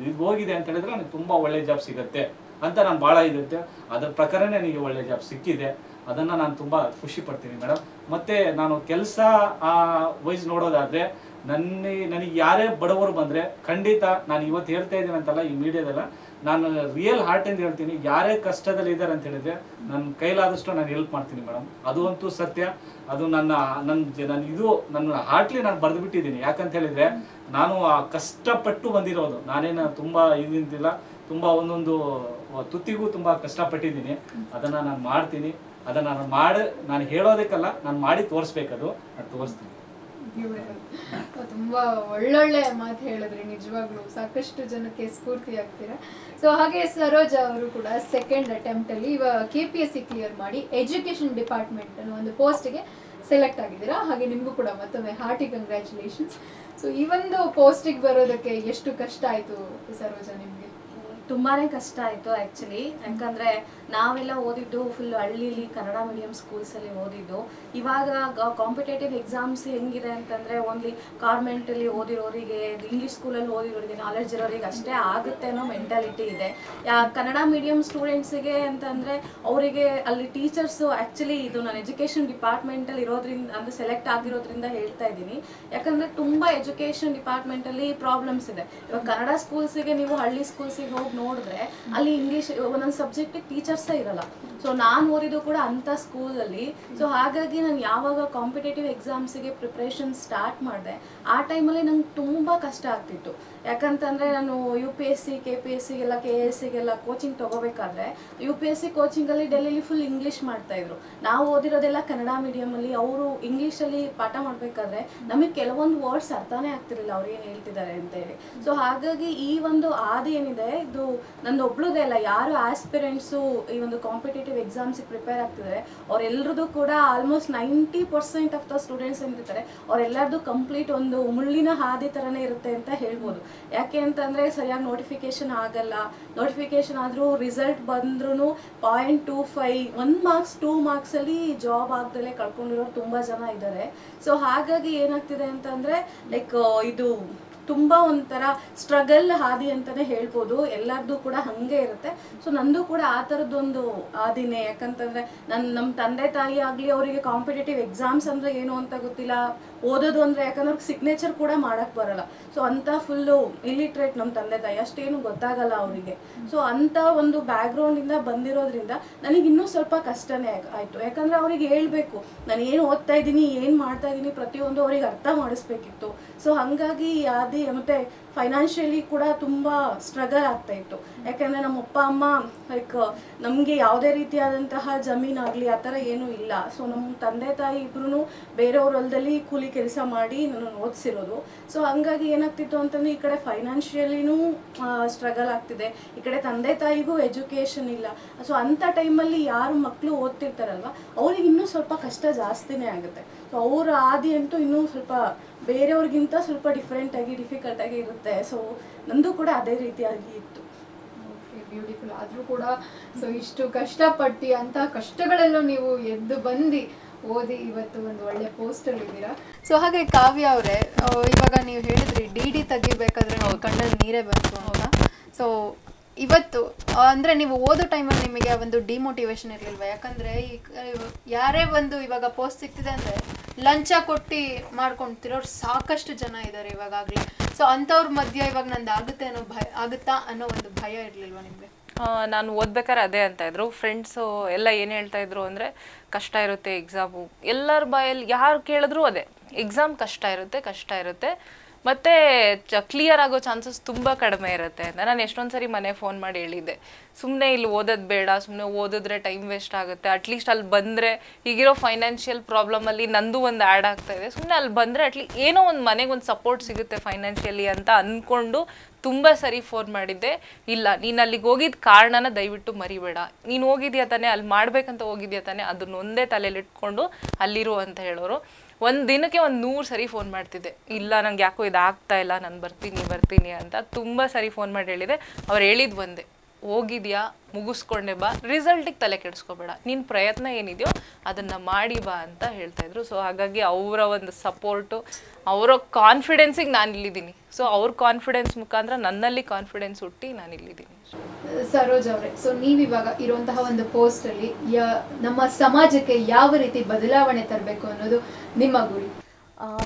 [SPEAKER 3] ಇದು ಹೋಗಿದೆ ಅಂತ ಹೇಳಿದ್ರೆ ನನಗೆ ತುಂಬಾ ಒಳ್ಳೆ ಜಾಬ್ ಸಿಗುತ್ತೆ ಅಂತ ನಾನು ಭಾಳ ಇರುತ್ತೆ. ಅದ್ರ ಪ್ರಕಾರನೇ ನನಗೆ ಒಳ್ಳೆ ಜಾಬ್ ಸಿಕ್ಕಿದೆ. ಅದನ್ನ ನಾನು ತುಂಬಾ ಖುಷಿ ಪಡ್ತೀನಿ ಮೇಡಮ್ ಮತ್ತೆ ನಾನು ಕೆಲಸ ವೈಸ್ ನೋಡೋದಾದ್ರೆ ನನ್ನ, ನನಗೆ ಯಾರೇ ಬಡವರು ಬಂದರೆ ಖಂಡಿತ ನಾನು ಇವತ್ತು ಹೇಳ್ತಾ ಇದ್ದೀನಿ ಅಂತಲ್ಲ ಈ ಮೀಡಿಯಾದಲ್ಲ, ನಾನು ರಿಯಲ್ ಹಾರ್ಟ್ ಅಂತ ಹೇಳ್ತೀನಿ, ಯಾರೇ ಕಷ್ಟದಲ್ಲಿ ಇದ್ದಾರೆ ಅಂತ ಹೇಳಿದ್ರೆ ನನ್ನ ಕೈಲಾದಷ್ಟು ನಾನು ಹೆಲ್ಪ್ ಮಾಡ್ತೀನಿ ಮೇಡಮ್ ಅದು ಅಂತೂ ಸತ್ಯ. ಅದು ನನ್ನ ನನ್ನ ನನ್ನ ಇದು, ನನ್ನ ಹಾರ್ಟ್ಲಿ ನಾನು ಬರೆದು ಬಿಟ್ಟಿದ್ದೀನಿ. ಯಾಕಂತ ಹೇಳಿದ್ರೆ ನಾನು ಆ ಕಷ್ಟಪಟ್ಟು ಬಂದಿರೋದು. ನಾನೇನು ತುಂಬ ಇದಿಂತಿಲ್ಲ ತುಂಬ ಒಂದೊಂದು ತುತ್ತಿಗೂ ತುಂಬ ಕಷ್ಟಪಟ್ಟಿದ್ದೀನಿ. ಅದನ್ನು ನಾನು ಮಾಡ್ತೀನಿ. ಅದನ್ನು ನಾನು ಮಾಡಿ, ನಾನು ಹೇಳೋದಕ್ಕಲ್ಲ, ನಾನು ಮಾಡಿ ತೋರಿಸ್ಬೇಕದು. ನಾನು ತೋರಿಸ್ತೀನಿ.
[SPEAKER 1] ತುಂಬಾ ಒಳ್ಳೊಳ್ಳೆ ಮಾತು ಹೇಳಿದ್ರಿ, ನಿಜವಾಗ್ಲೂ ಸಾಕಷ್ಟು ಜನಕ್ಕೆ ಸ್ಫೂರ್ತಿ ಆಗ್ತೀರಾ ಸೊ ಹಾಗೆ ಸರೋಜ ಅವರು ಕೂಡ ಸೆಕೆಂಡ್ ಅಟೆಂಪ್ಟ್ ಅಲ್ಲಿ ಇವಾಗ K P S C clear ಮಾಡಿ ಎಜುಕೇಶನ್ ಡಿಪಾರ್ಟ್ಮೆಂಟ್ ಅನ್ನೋ ಒಂದು ಪೋಸ್ಟ್ಗೆ ಸೆಲೆಕ್ಟ್ ಆಗಿದ್ದೀರಾ. ಹಾಗೆ ನಿಮಗೂ ಕೂಡ ಮತ್ತೊಮ್ಮೆ ಹಾರ್ಟಿ ಕಂಗ್ರ್ಯಾಚುಲೇಷನ್ಸ್ ಸೊ ಈ ಒಂದು ಪೋಸ್ಟಿಗೆ ಬರೋದಕ್ಕೆ ಎಷ್ಟು ಕಷ್ಟ ಆಯ್ತು ಸರೋಜ ನಿಮ್ಗೆ?
[SPEAKER 4] ತುಂಬಾನೇ ಕಷ್ಟ ಆಯ್ತು ಆಕ್ಚುಲಿ ಯಾಕಂದ್ರೆ ನಾವೆಲ್ಲ ಓದಿದ್ದು ಫುಲ್ ಹಳ್ಳಿಲಿ ಕನ್ನಡ ಮೀಡಿಯಂ ಸ್ಕೂಲ್ಸ್ ಅಲ್ಲಿ ಓದಿದ್ದು. ಇವಾಗ ಕಾಂಪಿಟೇಟಿವ್ ಎಕ್ಸಾಮ್ಸ್ ಹೆಂಗಿದೆ ಅಂತಂದ್ರೆ ಓನ್ಲಿ ಕಾರ್ಮೆಂಟ್ ಅಲ್ಲಿ ಓದಿರೋರಿಗೆ ಇಂಗ್ಲೀಷ್ ಸ್ಕೂಲಲ್ಲಿ ಓದಿರೋರಿಗೆ ನಾಲೆಡ್ಜ್ ಇರೋರಿಗೆ ಅಷ್ಟೇ ಆಗುತ್ತೆ ಅನ್ನೋ ಮೆಂಟಾಲಿಟಿ ಇದೆ. ಕನ್ನಡ ಮೀಡಿಯಂ ಸ್ಟೂಡೆಂಟ್ಸಿಗೆ ಅಂತಂದ್ರೆ ಅವರಿಗೆ ಅಲ್ಲಿ ಟೀಚರ್ಸ್ ಆಕ್ಚುಲಿ ಇದು ನಾನು ಎಜುಕೇಶನ್ ಡಿಪಾರ್ಟ್ಮೆಂಟ್ ಅಲ್ಲಿ ಇರೋದ್ರಿಂದ, ಅಂದ್ರೆ ಸೆಲೆಕ್ಟ್ ಆಗಿರೋದ್ರಿಂದ ಹೇಳ್ತಾ ಇದ್ದೀನಿ. ಯಾಕಂದ್ರೆ ತುಂಬಾ ಎಜುಕೇಶನ್ ಡಿಪಾರ್ಟ್ಮೆಂಟ್ ಅಲ್ಲಿ ಪ್ರಾಬ್ಲಮ್ಸ್ ಇದೆ. ಇವಾಗ ಕನ್ನಡ ಸ್ಕೂಲ್ಸಿಗೆ ನೀವು ಹಳ್ಳಿ ಸ್ಕೂಲ್ಸಿಗೆ ಹೋಗಿ ನೋಡಿದ್ರೆ ಅಲ್ಲಿ ಇಂಗ್ಲೀಷ್ ಒಂದೊಂದು ಸಬ್ಜೆಕ್ಟ್ ಟೀಚರ್ಸೇ ಇರಲ್ಲ. ಸೊ ನಾನು ಓದಿದ್ದು ಕೂಡ ಅಂತ ಸ್ಕೂಲಲ್ಲಿ ಸೊ ಹಾಗಾಗಿ ನಾನು ಯಾವಾಗ ಕಾಂಪಿಟೇಟಿವ್ ಎಕ್ಸಾಮ್ಸಿಗೆ ಪ್ರಿಪ್ರೇಷನ್ ಸ್ಟಾರ್ಟ್ ಮಾಡಿದೆ, ಆ ಟೈಮಲ್ಲಿ ನಂಗೆ ತುಂಬ ಕಷ್ಟ ಆಗ್ತಿತ್ತು. ಯಾಕಂತಂದ್ರೆ ನಾನು U P S C K P S ಸಿಗೆಲ್ಲ K S ಸಿಗೆಲ್ಲ ಕೋಚಿಂಗ್ ತಗೋಬೇಕಾದ್ರೆ ಯು ಪಿ ಎಸ್ ಸಿ ಕೋಚಿಂಗಲ್ಲಿ ಡೆಲ್ಲಿಲಿ ಫುಲ್ ಇಂಗ್ಲೀಷ್ ಮಾಡ್ತಾ ಇದ್ರು. ನಾವು ಓದಿರೋದೆಲ್ಲ ಕನ್ನಡ ಮೀಡಿಯಮಲ್ಲಿ ಅವರು ಇಂಗ್ಲೀಷಲ್ಲಿ ಪಾಠ ಮಾಡಬೇಕಾದ್ರೆ ನಮಗೆ ಕೆಲವೊಂದು ವರ್ಡ್ಸ್ ಅರ್ಥನೇ ಆಗ್ತಿರಲಿಲ್ಲ ಅವ್ರು ಏನು ಹೇಳ್ತಿದ್ದಾರೆ ಅಂತೇಳಿ ಸೊ ಹಾಗಾಗಿ ಈ ಒಂದು ಆದಿ ಏನಿದೆ, ಇದು ನಂದು ಒಬ್ಳದೇ ಅಲ್ಲ, ಯಾರು ಆಸ್ಪಿರೆಂಟ್ಸು ಈ ಒಂದು ಕಾಂಪಿಟೇಟಿವ್ ಎಕ್ಸಾಮ್ಸಿಗೆ ಪ್ರಿಪೇರ್ ಆಗ್ತಿದ್ದಾರೆ ಅವರೆಲ್ಲರದು ಕೂಡ almost ninety percent of the students ಏನಿರ್ತಾರೆ, ಅವರೆಲ್ಲರದು ಕಂಪ್ಲೀಟ್ ಒಂದು ಮುಳ್ಳಿನ ಹಾದಿ ಥರನೇ ಇರುತ್ತೆ ಅಂತ ಹೇಳ್ಬೋದು. ಯಾಕೆ ಅಂತಂದರೆ ಸರಿಯಾಗಿ ನೋಟಿಫಿಕೇಶನ್ ಆಗಲ್ಲ. ನೋಟಿಫಿಕೇಶನ್ ಆದರೂ ರಿಸಲ್ಟ್ ಬಂದ್ರೂ point two five one marks two ಮಾರ್ಕ್ಸಲ್ಲಿ job ಆಗ್ದಲೇ ಕಳ್ಕೊಂಡಿರೋರು ತುಂಬ ಜನ ಇದ್ದಾರೆ. ಸೊ ಹಾಗಾಗಿ ಏನಾಗ್ತಿದೆ ಅಂತಂದರೆ ಲೈಕ್ ಇದು ತುಂಬ ಒಂಥರ ಸ್ಟ್ರಗಲ್ ಹಾದಿ ಅಂತಾನೆ ಹೇಳ್ಬೋದು. ಎಲ್ಲರದ್ದು ಕೂಡ ಹಂಗೆ ಇರುತ್ತೆ. ಸೊ ನಂದು ಕೂಡ ಆ ಥರದ್ದೊಂದು ಹಾದಿನೇ. ಯಾಕಂತಂದ್ರೆ ನನ್ನ ನಮ್ಮ ತಂದೆ ತಾಯಿ ಆಗಲಿ ಅವರಿಗೆ ಕಾಂಪಿಟೇಟಿವ್ ಎಕ್ಸಾಮ್ಸ್ ಅಂದ್ರೆ ಏನು ಅಂತ ಗೊತ್ತಿಲ್ಲ. ಓದೋದು ಅಂದ್ರೆ ಯಾಕಂದ್ರೆ ಸಿಗ್ನೇಚರ್ ಕೂಡ ಮಾಡಕ್ ಬರಲ್ಲ. ಸೊ ಅಂತ ಫುಲ್ಲು ಇಲಿಟ್ರೇಟ್ ನಮ್ಮ ತಂದೆ ತಾಯಿ. ಅಷ್ಟೇನು ಗೊತ್ತಾಗಲ್ಲ ಅವರಿಗೆ. ಸೊ ಅಂತ ಒಂದು ಬ್ಯಾಕ್ಗ್ರೌಂಡ್ ಇಂದ ಬಂದಿರೋದ್ರಿಂದ ನನಗೆ ಇನ್ನೂ ಸ್ವಲ್ಪ ಕಷ್ಟನೇ ಆಯಿತು. ಯಾಕಂದ್ರೆ ಅವ್ರಿಗೆ ಹೇಳ್ಬೇಕು, ನಾನು ಏನು ಓದ್ತಾ ಇದ್ದೀನಿ, ಏನು ಮಾಡ್ತಾ ಇದ್ದೀನಿ ಪ್ರತಿಯೊಂದು ಅವ್ರಿಗೆ ಅರ್ಥ ಮಾಡಿಸ್ಬೇಕಿತ್ತು. ಸೊ ಹಂಗಾಗಿ ಅದೇ ಮತ್ತೆ ಫೈನಾನ್ಷಿಯಲಿ ಕೂಡ ತುಂಬ ಸ್ಟ್ರಗಲ್ ಆಗ್ತಾ ಇತ್ತು. ಯಾಕಂದ್ರೆ ನಮ್ಮ ಅಪ್ಪ ಅಮ್ಮ ಲೈಕ್ ನಮಗೆ ಯಾವುದೇ ರೀತಿಯಾದಂತಹ ಜಮೀನಾಗಲಿ ಆ ಥರ ಏನೂ ಇಲ್ಲ. ಸೊ ನಮ್ಮ ತಂದೆ, ತಾಯಿ ಇಬ್ರು ಬೇರೆಯವ್ರ ಹೊಲದಲ್ಲಿ ಕೂಲಿ ಕೆಲಸ ಮಾಡಿ ನನ್ನ ಓದಿಸಿರೋದು. ಸೊ ಹಂಗಾಗಿ ಏನಾಗ್ತಿತ್ತು ಅಂತಂದ್ರೆ ಈ ಕಡೆ ಫೈನಾನ್ಷಿಯಲಿನೂ ಸ್ಟ್ರಗಲ್ ಆಗ್ತಿದೆ. ಈ ಕಡೆ ತಂದೆ, ತಾಯಿಗೂ ಎಜುಕೇಷನ್ ಇಲ್ಲ. ಸೊ ಅಂಥ ಟೈಮಲ್ಲಿ ಯಾರು ಮಕ್ಕಳು ಓದ್ತಿರ್ತಾರಲ್ವ? ಅವ್ರಿಗೆ ಇನ್ನೂ ಸ್ವಲ್ಪ ಕಷ್ಟ ಜಾಸ್ತಿನೇ ಆಗುತ್ತೆ. ಸೊ ಅವ್ರ ಆದಿ ಅಂತೂ ಇನ್ನೂ ಸ್ವಲ್ಪ ಬೇರೆಯವ್ರಿಗಿಂತ ಸ್ವಲ್ಪ ಡಿಫ್ರೆಂಟಾಗಿ ಆಗಿ ಡಿಫಿಕಲ್ಟ್ ಆಗಿ ಇರುತ್ತೆ. ಸೊ ನಂದು ಕೂಡ ಅದೇ ರೀತಿಯಾಗಿ ಇತ್ತು.
[SPEAKER 1] ಬ್ಯೂಟಿಫುಲ್ ಆದ್ರೂ ಕೂಡ ಸೊ ಇಷ್ಟು ಕಷ್ಟಪಟ್ಟು ಅಂತ ಕಷ್ಟಗಳಲ್ಲೂ ನೀವು ಎದ್ದು ಬಂದು ಓದಿ ಇವತ್ತು ಒಂದು ಒಳ್ಳೆ ಪೋಸ್ಟಲ್ಲಿ ಇದ್ದೀರಾ? ಸೊ ಹಾಗೆ ಕಾವ್ಯ ಅವರೇ ಇವಾಗ ನೀವು ಹೇಳಿದ್ರಿ ಡಿ ಡಿ ತೆಗಿಬೇಕಾದ್ರೆ ನಾವು ಕಣ್ಣಲ್ಲಿ ನೀರೇ ಬಂತು ಅಂತ. ಸೊ ಇವತ್ತು ಅಂದರೆ ನೀವು ಓದೋ ಟೈಮಲ್ಲಿ ನಿಮಗೆ ಒಂದು ಡಿಮೋಟಿವೇಶನ್ ಇರಲಿಲ್ವಾ? ಯಾಕಂದ್ರೆ ಈ ಯಾರೇ ಒಂದು ಇವಾಗ ಪೋಸ್ಟ್ ಸಿಗ್ತಿದೆ ಅಂದ್ರೆ ಲಂಚ ಕೊಟ್ಟು ಮಾಡ್ಕೊಂತಿರೋರು ಸಾಕಷ್ಟು ಜನ ಇದ್ದಾರೆ ಇವಾಗಲೇ ಸೊ ಅಂಥವ್ರ ಮಧ್ಯೆ ಇವಾಗ ನಂದು ಆಗುತ್ತೆ ಅನ್ನೋ ಭಯ, ಆಗುತ್ತಾ ಅನ್ನೋ ಒಂದು ಭಯ ಇರಲಿಲ್ವಾ ನಿಮಗೆ?
[SPEAKER 2] ನಾನು ಓದ್ಬೇಕಾದ್ರೆ ಅದೇ ಅಂತ ಇದ್ರು. ಫ್ರೆಂಡ್ಸು ಎಲ್ಲ ಏನು ಹೇಳ್ತಾ ಇದ್ರು ಅಂದರೆ, ಕಷ್ಟ ಇರುತ್ತೆ ಎಕ್ಸಾಮು ಎಲ್ಲರ ಬಾಯಲ್ಲಿ ಯಾರು ಕೇಳಿದ್ರು ಅದೇ. ಎಕ್ಸಾಮ್ ಕಷ್ಟ ಇರುತ್ತೆ ಕಷ್ಟ ಇರುತ್ತೆ. ಮತ್ತೆ ಕ್ಲಿಯರ್ ಆಗೋ ಚಾನ್ಸಸ್ ತುಂಬ ಕಡಿಮೆ ಇರುತ್ತೆ ಅಂತ. ನಾನು ಎಷ್ಟೊಂದು ಸರಿ ಮನೆ ಫೋನ್ ಮಾಡಿ ಹೇಳಿದ್ದೆ. ಸುಮ್ಮನೆ ಇಲ್ಲಿ ಓದೋದು ಬೇಡ ಸುಮ್ಮನೆ ಓದಿದ್ರೆ ಟೈಮ್ ವೇಸ್ಟ್ ಆಗುತ್ತೆ. ಅಟ್ಲೀಸ್ಟ್ ಅಲ್ಲಿ ಬಂದರೆ ಈಗಿರೋ ಫೈನಾನ್ಷಿಯಲ್ ಪ್ರಾಬ್ಲಮಲ್ಲಿ ನಂದು ಒಂದು ಆ್ಯಡ್ ಆಗ್ತಾ ಇದೆ. ಸುಮ್ಮನೆ ಅಲ್ಲಿ ಬಂದರೆ ಅಟ್ಲೀಸ್ಟ್ ಏನೋ ಒಂದು ಮನೆಗೆ ಒಂದು ಸಪೋರ್ಟ್ ಸಿಗುತ್ತೆ ಫೈನಾನ್ಷಿಯಲಿ ಅಂತ ಅಂದ್ಕೊಂಡು ತುಂಬ ಸರಿ ಫೋನ್ ಮಾಡಿದ್ದೆ. ಇಲ್ಲ, ನೀನು ಅಲ್ಲಿಗೆ ಹೋಗಿದ್ದ ಕಾರಣನ ದಯವಿಟ್ಟು ಮರಿಬೇಡ. ನೀನು ಹೋಗಿದ್ಯಾ ತಾನೇ, ಅಲ್ಲಿ ಮಾಡ್ಬೇಕಂತ ಹೋಗಿದ್ಯಾ ತಾನೇ ಅದನ್ನೊಂದೇ ತಲೆಯಲ್ಲಿ ಇಟ್ಕೊಂಡು ಅಲ್ಲಿರು ಅಂತ ಹೇಳೋರು. ಒಂದು ದಿನಕ್ಕೆ ಒಂದು ನೂರು ಸರಿ ಫೋನ್ ಮಾಡ್ತಿದ್ದೆ. ಇಲ್ಲ, ನಂಗೆ ಯಾಕೋ ಇದು ಆಗ್ತಾ ಇಲ್ಲ, ನಾನು ಬರ್ತೀನಿ ಬರ್ತೀನಿ ಅಂತ ತುಂಬ ಸರಿ ಫೋನ್ ಮಾಡಿ ಹೇಳಿದೆ. ಅವ್ರು ಹೇಳಿದ್ ಒಂದೇ, ಹೋಗಿದ್ಯಾ, ಮುಗಿಸ್ಕೊಂಡೆ ಬಾ ರಿಸಲ್ಟಿಗೆ ತಲೆ ಕೆಡಿಸ್ಕೋಬೇಡ. ನಿನ್ನ ಪ್ರಯತ್ನ ಏನಿದೆಯೋ ಅದನ್ನು ಮಾಡಿ ಬಾ ಅಂತ ಹೇಳ್ತಾ ಇದ್ರು. ಸೊ ಹಾಗಾಗಿ ಅವರ ಒಂದು ಸಪೋರ್ಟು ಅವರ ಕಾನ್ಫಿಡೆನ್ಸಿಗೆ ನಾನು ಇಲ್ಲಿದ್ದೀನಿ. ಸೊ ಅವ್ರ ಕಾನ್ಫಿಡೆನ್ಸ್ ಮುಖಾಂತರ ನನ್ನಲ್ಲಿ ಕಾನ್ಫಿಡೆನ್ಸ್ ಹುಟ್ಟಿ ನಾನು ಇಲ್ಲಿದ್ದೀನಿ
[SPEAKER 1] ಸರೋಜ್ ಅವರೇ ಸೊ ನೀವಿವಾಗ ಇರುವಂತಹ ಒಂದು ಪೋಸ್ಟ್ ಅಲ್ಲಿ ನಮ್ಮ ಸಮಾಜಕ್ಕೆ ಯಾವ ರೀತಿ ಬದಲಾವಣೆ ತರಬೇಕು ಅನ್ನೋದು ನಿಮ್ಮ ಗುರಿ.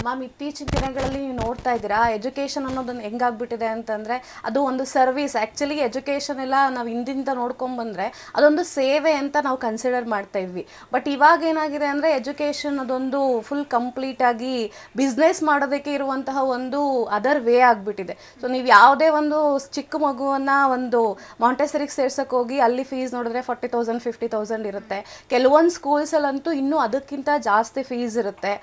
[SPEAKER 4] ಮ್ಯಾಮ್, ಇತ್ತೀಚಿನ ದಿನಗಳಲ್ಲಿ ನೀವು ನೋಡ್ತಾ ಇದ್ದೀರಾ, ಎಜುಕೇಷನ್ ಅನ್ನೋದನ್ನು ಹೆಂಗಾಗ್ಬಿಟ್ಟಿದೆ ಅಂತಂದರೆ ಅದು ಒಂದು ಸರ್ವಿಸ್. ಆ್ಯಕ್ಚುಲಿ ಎಜುಕೇಷನ್ ಎಲ್ಲ ನಾವು ಹಿಂದಿಂದ ನೋಡ್ಕೊಂಬಂದರೆ ಅದೊಂದು ಸೇವೆ ಅಂತ ನಾವು ಕನ್ಸಿಡರ್ ಮಾಡ್ತಾ ಇದ್ವಿ. ಬಟ್ ಇವಾಗ ಏನಾಗಿದೆ ಅಂದರೆ ಎಜುಕೇಷನ್ ಅದೊಂದು ಫುಲ್ ಕಂಪ್ಲೀಟಾಗಿ ಬಿಸ್ನೆಸ್ ಮಾಡೋದಕ್ಕೆ ಇರುವಂತಹ ಒಂದು ಅದರ್ ವೇ ಆಗಿಬಿಟ್ಟಿದೆ. ಸೊ ನೀವು ಯಾವುದೇ ಒಂದು ಚಿಕ್ಕ ಮಗುವನ್ನು ಒಂದು ಮಾಂಟೆಸರಿಗೆ ಸೇರ್ಸೋಕೆ ಹೋಗಿ ಅಲ್ಲಿ ಫೀಸ್ ನೋಡಿದ್ರೆ ಫಾರ್ಟಿ ತೌಸಂಡ್ ಫಿಫ್ಟಿ ತೌಸಂಡ್ ಇರುತ್ತೆ. ಕೆಲವೊಂದು ಸ್ಕೂಲ್ಸಲ್ಲಂತೂ ಇನ್ನೂ ಅದಕ್ಕಿಂತ ಜಾಸ್ತಿ ಫೀಸ್ ಇರುತ್ತೆ.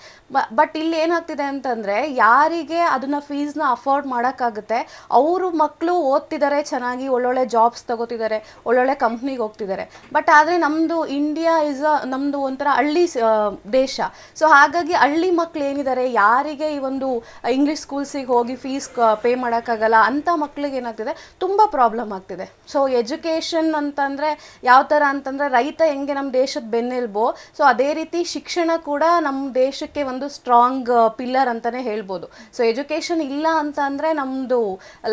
[SPEAKER 4] ಬಟ್ ಇಲ್ಲಿ ಏನಾಗ್ತಿದೆ ಅಂತಂದರೆ ಯಾರಿಗೆ ಅದನ್ನ ಫೀಸ್ನ ಅಫೋರ್ಡ್ ಮಾಡೋಕ್ಕಾಗುತ್ತೆ, ಅವರು ಮಕ್ಕಳು ಓದ್ತಿದ್ದಾರೆ ಚೆನ್ನಾಗಿ ಒಳ್ಳೊಳ್ಳೆ ಜಾಬ್ಸ್ ತಗೋತಿದ್ದಾರೆ ಒಳ್ಳೊಳ್ಳೆ ಕಂಪ್ನಿಗೆ ಹೋಗ್ತಿದ್ದಾರೆ ಬಟ್ ಆದರೆ ನಮ್ಮದು ಇಂಡಿಯಾ ಇಸ್ ಅ ನಮ್ಮದು ಒಂಥರ ಹಳ್ಳಿ ದೇಶ. ಸೊ ಹಾಗಾಗಿ ಹಳ್ಳಿ ಮಕ್ಳು ಏನಿದ್ದಾರೆ ಯಾರಿಗೆ ಈ ಒಂದು ಇಂಗ್ಲೀಷ್ ಸ್ಕೂಲ್ಸಿಗೆ ಹೋಗಿ ಫೀಸ್ ಪೇ ಮಾಡೋಕ್ಕಾಗಲ್ಲ ಅಂಥ ಮಕ್ಳಿಗೆ ಏನಾಗ್ತಿದೆ, ತುಂಬ ಪ್ರಾಬ್ಲಮ್ ಆಗ್ತಿದೆ. ಸೊ ಎಜುಕೇಷನ್ ಅಂತಂದರೆ ಯಾವ ಥರ ಅಂತಂದರೆ ರೈತ ಹೆಂಗೆ ನಮ್ಮ ದೇಶದ ಬೆನ್ನೆಲ್ಬೋ ಸೊ ಅದೇ ರೀತಿ ಶಿಕ್ಷಣ ಕೂಡ ನಮ್ಮ ದೇಶಕ್ಕೆ ಒಂದು ಸ್ಟ್ರಾಂಗ್ ಪಿಲ್ಲರ್ ಅಂತಲೇ ಹೇಳ್ಬೋದು. ಸೊ ಎಜುಕೇಷನ್ ಇಲ್ಲ ಅಂತ ಅಂದರೆ ನಮ್ಮದು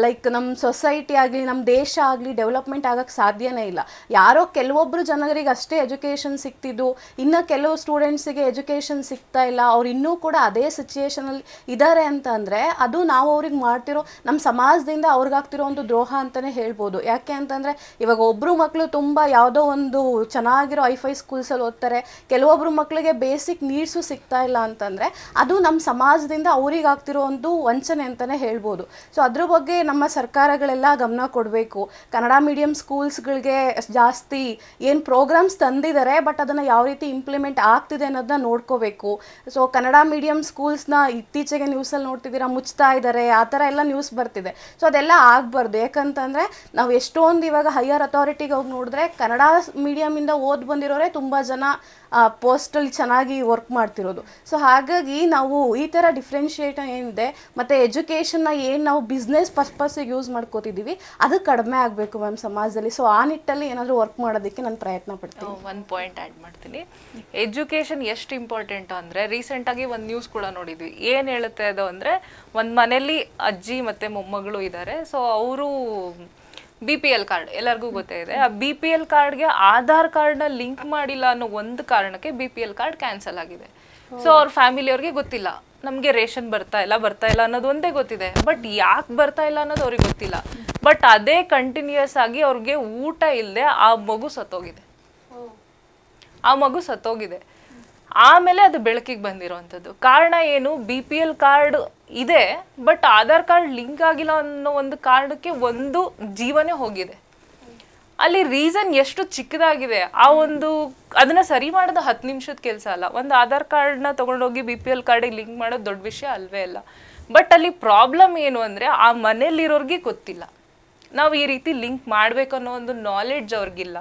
[SPEAKER 4] ಲೈಕ್ ನಮ್ಮ ಸೊಸೈಟಿ ಆಗಲಿ ನಮ್ಮ ದೇಶ ಆಗಲಿ ಡೆವಲಪ್ಮೆಂಟ್ ಆಗೋಕ್ಕೆ ಸಾಧ್ಯನೇ ಇಲ್ಲ. ಯಾರೋ ಕೆಲವೊಬ್ಬರು ಜನರಿಗೆ ಅಷ್ಟೇ ಎಜುಕೇಷನ್ ಸಿಗ್ತಿದ್ದು ಇನ್ನು ಕೆಲವು ಸ್ಟೂಡೆಂಟ್ಸಿಗೆ ಎಜುಕೇಷನ್ ಸಿಗ್ತಾ ಇಲ್ಲ. ಅವ್ರು ಇನ್ನೂ ಕೂಡ ಅದೇ ಸಿಚುಯೇಷನಲ್ಲಿ ಇದ್ದಾರೆ ಅಂತ ಅಂದರೆ ಅದು ನಾವು ಅವ್ರಿಗೆ ಮಾಡ್ತಿರೋ ನಮ್ಮ ಸಮಾಜದಿಂದ ಅವ್ರಿಗಾಗ್ತಿರೋ ಒಂದು ದ್ರೋಹ ಅಂತಲೇ ಹೇಳ್ಬೋದು. ಯಾಕೆ ಅಂತಂದರೆ ಇವಾಗ ಒಬ್ಬರು ಮಕ್ಕಳು ತುಂಬ ಯಾವುದೋ ಒಂದು ಚೆನ್ನಾಗಿರೋ ಐಫೈ ಸ್ಕೂಲ್ಸಲ್ಲಿ ಓದ್ತಾರೆ. ಕೆಲವೊಬ್ಬರು ಮಕ್ಕಳಿಗೆ ಬೇಸಿಕ್ ನೀಡ್ಸು ಸಿಗ್ತಾ ಇಲ್ಲ ಅಂತಂದರೆ ಅದು ನಮ್ಮ ಸಮಾಜದಿಂದ ಅವ್ರಿಗೆ ಆಗ್ತಿರೋ ಒಂದು ವಂಚನೆ ಅಂತಲೇ ಹೇಳ್ಬೋದು. ಸೊ ಅದ್ರ ಬಗ್ಗೆ ನಮ್ಮ ಸರ್ಕಾರಗಳೆಲ್ಲ ಗಮನ ಕೊಡಬೇಕು. ಕನ್ನಡ ಮೀಡಿಯಂ ಸ್ಕೂಲ್ಸ್ಗಳಿಗೆ ಜಾಸ್ತಿ ಏನು ಪ್ರೋಗ್ರಾಮ್ಸ್ ತಂದಿದ್ದಾರೆ ಬಟ್ ಅದನ್ನು ಯಾವ ರೀತಿ ಇಂಪ್ಲಿಮೆಂಟ್ ಆಗ್ತಿದೆ ಅನ್ನೋದನ್ನ ನೋಡ್ಕೋಬೇಕು. ಸೊ ಕನ್ನಡ ಮೀಡಿಯಂ ಸ್ಕೂಲ್ಸ್ನ ಇತ್ತೀಚೆಗೆ ನ್ಯೂಸಲ್ಲಿ ನೋಡ್ತಿದ್ದೀರಾ, ಮುಚ್ತಾ ಇದ್ದಾರೆ, ಆ ಥರ ಎಲ್ಲ ನ್ಯೂಸ್ ಬರ್ತಿದೆ. ಸೊ ಅದೆಲ್ಲ ಆಗಬಾರ್ದು. ಯಾಕಂತಂದರೆ ನಾವು ಎಷ್ಟೊಂದು ಇವಾಗ ಹೈಯರ್ ಅಥಾರಿಟಿಗೆ ಹೋಗಿ ನೋಡಿದ್ರೆ ಕನ್ನಡ ಮೀಡಿಯಮಿಂದ ಓದ್ ಬಂದಿರೋರೆ ತುಂಬ ಜನ ಪೋಸ್ಟಲ್ಲಿ ಚೆನ್ನಾಗಿ ವರ್ಕ್ ಮಾಡ್ತಿರೋದು. ಸೊ ಹಾಗಾಗಿ ನಾವು ಈ ಥರ ಡಿಫ್ರೆನ್ಷಿಯೇಟ್ ಏನಿದೆ, ಮತ್ತು ಎಜುಕೇಷನ್ನ ಏನು ನಾವು ಬಿಸ್ನೆಸ್ ಪರ್ಪಸ್ಸಿಗೆ ಯೂಸ್ ಮಾಡ್ಕೋತಿದ್ದೀವಿ ಅದು ಕಡಿಮೆ ಆಗಬೇಕು ಮ್ಯಾಮ್ ಸಮಾಜದಲ್ಲಿ. ಸೊ ಆ ನಿಟ್ಟಲ್ಲಿ ಏನಾದರೂ ವರ್ಕ್ ಮಾಡೋದಕ್ಕೆ ನಾನು ಪ್ರಯತ್ನ ಪಡ್ತೀನಿ.
[SPEAKER 2] ಒಂದು ಪಾಯಿಂಟ್ ಆ್ಯಡ್ ಮಾಡ್ತೀನಿ. ಎಜುಕೇಶನ್ ಎಷ್ಟು ಇಂಪಾರ್ಟೆಂಟ್ ಅಂದರೆ ರೀಸೆಂಟಾಗಿ ಒಂದು ನ್ಯೂಸ್ ಕೂಡ ನೋಡಿದ್ವಿ. ಏನು ಹೇಳುತ್ತೆ ಅದು ಅಂದರೆ, ಒಂದು ಮನೆಯಲ್ಲಿ ಅಜ್ಜಿ ಮತ್ತು ಮೊಮ್ಮಗಳು ಇದ್ದಾರೆ ಸೊ ಅವರು ಬಿ ಪಿ ಎಲ್ ಕಾರ್ಡ್ ಎಲ್ಲರಿಗೂ ಗೊತ್ತೇ ಇದೆ. ಆ ಬಿ ಪಿ ಎಲ್ ಕಾರ್ಡ್ಗೆ ಆಧಾರ್ ಕಾರ್ಡ್ನ ಲಿಂಕ್ ಮಾಡಿಲ್ಲ ಅನ್ನೋ ಒಂದು ಕಾರಣಕ್ಕೆ B P L card cancel ಆಗಿದೆ. ಸೊ ಅವ್ರ ಫ್ಯಾಮಿಲಿಯವ್ರಿಗೆ ಗೊತ್ತಿಲ್ಲ. ನಮಗೆ ರೇಷನ್ ಬರ್ತಾ ಇಲ್ಲ ಬರ್ತಾ ಇಲ್ಲ ಅನ್ನೋದು ಒಂದೇ ಗೊತ್ತಿದೆ. ಬಟ್ ಯಾಕೆ ಬರ್ತಾ ಇಲ್ಲ ಅನ್ನೋದು ಅವ್ರಿಗೆ ಗೊತ್ತಿಲ್ಲ. ಬಟ್ ಅದೇ ಕಂಟಿನ್ಯೂಯಸ್ ಆಗಿ ಅವ್ರಿಗೆ ಊಟ ಇಲ್ಲದೆ ಆ ಮಗು ಸತ್ತೋಗಿದೆ. ಆ ಮಗು ಸತ್ತೋಗಿದೆ. ಆಮೇಲೆ ಅದು ಬೆಳಕಿಗೆ ಬಂದಿರೋವಂಥದ್ದು. ಕಾರಣ ಏನು? ಬಿ ಪಿ ಎಲ್ ಕಾರ್ಡ್ ಇದೆ ಬಟ್ ಆಧಾರ್ ಕಾರ್ಡ್ ಲಿಂಕ್ ಆಗಿಲ್ಲ ಅನ್ನೋ ಒಂದು ಕಾರಣಕ್ಕೆ ಒಂದು ಜೀವನೇ ಹೋಗಿದೆ. ಅಲ್ಲಿ ರೀಸನ್ ಎಷ್ಟು ಚಿಕ್ಕದಾಗಿದೆ, ಆ ಒಂದು ಅದನ್ನ ಸರಿ ಮಾಡೋದು ಹತ್ತು ನಿಮಿಷದ ಕೆಲಸ ಅಲ್ಲ. ಒಂದು ಆಧಾರ್ ಕಾರ್ಡ್ನ ತಗೊಂಡೋಗಿ ಬಿ ಪಿ ಎಲ್ ಕಾರ್ಡಿಗೆ ಲಿಂಕ್ ಮಾಡೋದು ದೊಡ್ಡ ವಿಷಯ ಅಲ್ವೇ ಅಲ್ಲ. ಬಟ್ ಅಲ್ಲಿ ಪ್ರಾಬ್ಲಮ್ ಏನು ಅಂದರೆ, ಆ ಮನೇಲಿರೋರಿಗೆ ಗೊತ್ತಿಲ್ಲ. ನಾವು ಈ ರೀತಿ ಲಿಂಕ್ ಮಾಡಬೇಕು ಅನ್ನೋ ಒಂದು ನಾಲೆಡ್ಜ್ ಅವ್ರಿಗಿಲ್ಲ.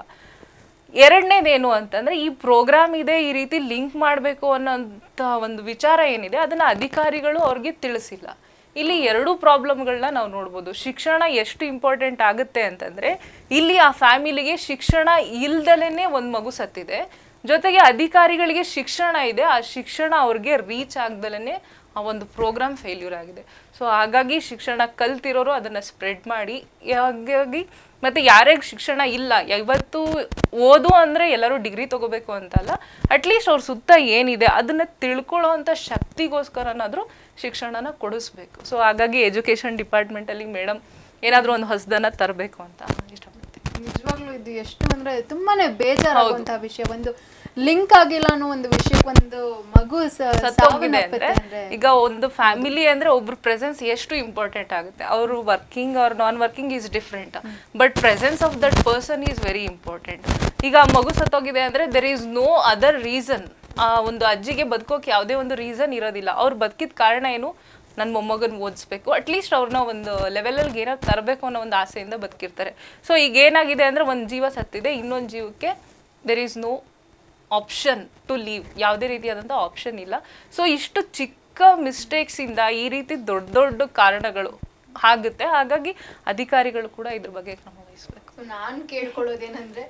[SPEAKER 2] ಎರಡನೇದೇನು ಅಂತಂದ್ರೆ ಈ ಪ್ರೋಗ್ರಾಮ್ ಇದೆ, ಈ ರೀತಿ ಲಿಂಕ್ ಮಾಡಬೇಕು ಅನ್ನೋಂಥ ಒಂದು ವಿಚಾರ ಏನಿದೆ, ಅದನ್ನ ಅಧಿಕಾರಿಗಳು ಅವ್ರಿಗೆ ತಿಳಿಸಿಲ್ಲ. ಇಲ್ಲಿ ಎರಡು ಪ್ರಾಬ್ಲಮ್ಗಳನ್ನ ನಾವು ನೋಡ್ಬೋದು. ಶಿಕ್ಷಣ ಎಷ್ಟು ಇಂಪಾರ್ಟೆಂಟ್ ಆಗುತ್ತೆ ಅಂತಂದ್ರೆ, ಇಲ್ಲಿ ಆ ಫ್ಯಾಮಿಲಿಗೆ ಶಿಕ್ಷಣ ಇಲ್ದಲೇ ಒಂದು ಮಗು ಸತ್ತಿದೆ. ಜೊತೆಗೆ ಅಧಿಕಾರಿಗಳಿಗೆ ಶಿಕ್ಷಣ ಇದೆ, ಆ ಶಿಕ್ಷಣ ಅವ್ರಿಗೆ ರೀಚ್ ಆಗ್ದಲೇ ಆ ಒಂದು ಪ್ರೋಗ್ರಾಮ್ ಫೇಲ್ಯೂರ್ ಆಗಿದೆ. ಸೊ ಹಾಗಾಗಿ ಶಿಕ್ಷಣ ಕಲ್ತಿರೋರು ಅದನ್ನು ಸ್ಪ್ರೆಡ್ ಮಾಡಿ ಹಾಗಾಗಿ ಮತ್ತು ಯಾರ್ಯಾಗ ಶಿಕ್ಷಣ ಇಲ್ಲ ಇವತ್ತು ಓದು ಅಂದರೆ ಎಲ್ಲರೂ ಡಿಗ್ರಿ ತಗೋಬೇಕು ಅಂತಲ್ಲ ಅಟ್ಲೀಸ್ಟ್ ಅವ್ರ ಸುತ್ತ ಏನಿದೆ ಅದನ್ನು ತಿಳ್ಕೊಳ್ಳೋ ಶಕ್ತಿಗೋಸ್ಕರನಾದರೂ ಶಕ್ತಿಗೋಸ್ಕರನಾದ್ರೂ ಶಿಕ್ಷಣನ ಕೊಡಿಸ್ಬೇಕು. ಸೊ ಹಾಗಾಗಿ ಎಜುಕೇಷನ್ ಡಿಪಾರ್ಟ್ಮೆಂಟಲ್ಲಿ ಮೇಡಮ್ ಏನಾದರೂ ಒಂದು ಹೊಸದನ್ನು ತರಬೇಕು ಅಂತ ಇಷ್ಟಪಡ್ತೀನಿ.
[SPEAKER 1] ನಿಜವಾಗ್ಲೂ ಇದು ಎಷ್ಟು ಅಂದರೆ ತುಂಬಾ ಬೇಜಾರಾಗುವಂಥ ವಿಷಯ. ಒಂದು ಲಿಂಕ್ ಆಗಿಲ್ಲ ಅನ್ನೋ ಒಂದು ವಿಷಯಕ್ಕೆ ಒಂದು ಮಗು
[SPEAKER 2] ಸತ್ತೋಗಿದೆ ಅಂದ್ರೆ ಈಗ ಒಂದು ಫ್ಯಾಮಿಲಿ ಅಂದ್ರೆ ಒಬ್ರು ಪ್ರೆಸೆನ್ಸ್ ಎಷ್ಟು ಇಂಪಾರ್ಟೆಂಟ್ ಆಗುತ್ತೆ. ಅವರು ವರ್ಕಿಂಗ್ ಅವ್ರ non working is different but presence of that person is very important ಈಗ ಆ ಮಗು ಸತ್ತೋಗಿದೆ ಅಂದ್ರೆ there is no other reason ಆ ಒಂದು ಅಜ್ಜಿಗೆ ಬದುಕೋಕೆ ಯಾವುದೇ ಒಂದು ರೀಸನ್ ಇರೋದಿಲ್ಲ. ಅವ್ರು ಬದುಕಿದ ಕಾರಣ ಏನು? ನನ್ನ ಮೊಮ್ಮಗನ ಓದಿಸ್ಬೇಕು. ಅಟ್ಲೀಸ್ಟ್ ಅವ್ರನ್ನ ಒಂದು ಲೆವೆಲಲ್ಲಿ ಏನಾದ್ರು ತರಬೇಕು ಅನ್ನೋ ಒಂದು ಆಸೆಯಿಂದ ಬದುಕಿರ್ತಾರೆ. ಸೊ ಈಗ ಏನಾಗಿದೆ ಅಂದ್ರೆ ಒಂದು ಜೀವ ಸತ್ತಿದೆ ಇನ್ನೊಂದು ಜೀವಕ್ಕೆ there is no option to leave ಯಾವುದೇ ರೀತಿಯಾದಂಥ ಆಪ್ಷನ್ ಇಲ್ಲ. ಸೊ ಇಷ್ಟು ಚಿಕ್ಕ ಮಿಸ್ಟೇಕ್ಸಿಂದ ಈ ರೀತಿ ದೊಡ್ಡ ದೊಡ್ಡ ಕಾರಣಗಳು ಆಗುತ್ತೆ. ಹಾಗಾಗಿ ಅಧಿಕಾರಿಗಳು ಕೂಡ ಇದ್ರ ಬಗ್ಗೆ ಕ್ರಮ
[SPEAKER 1] ನಾನು ಕೇಳ್ಕೊಳ್ಳೋದೇನಂದ್ರೆ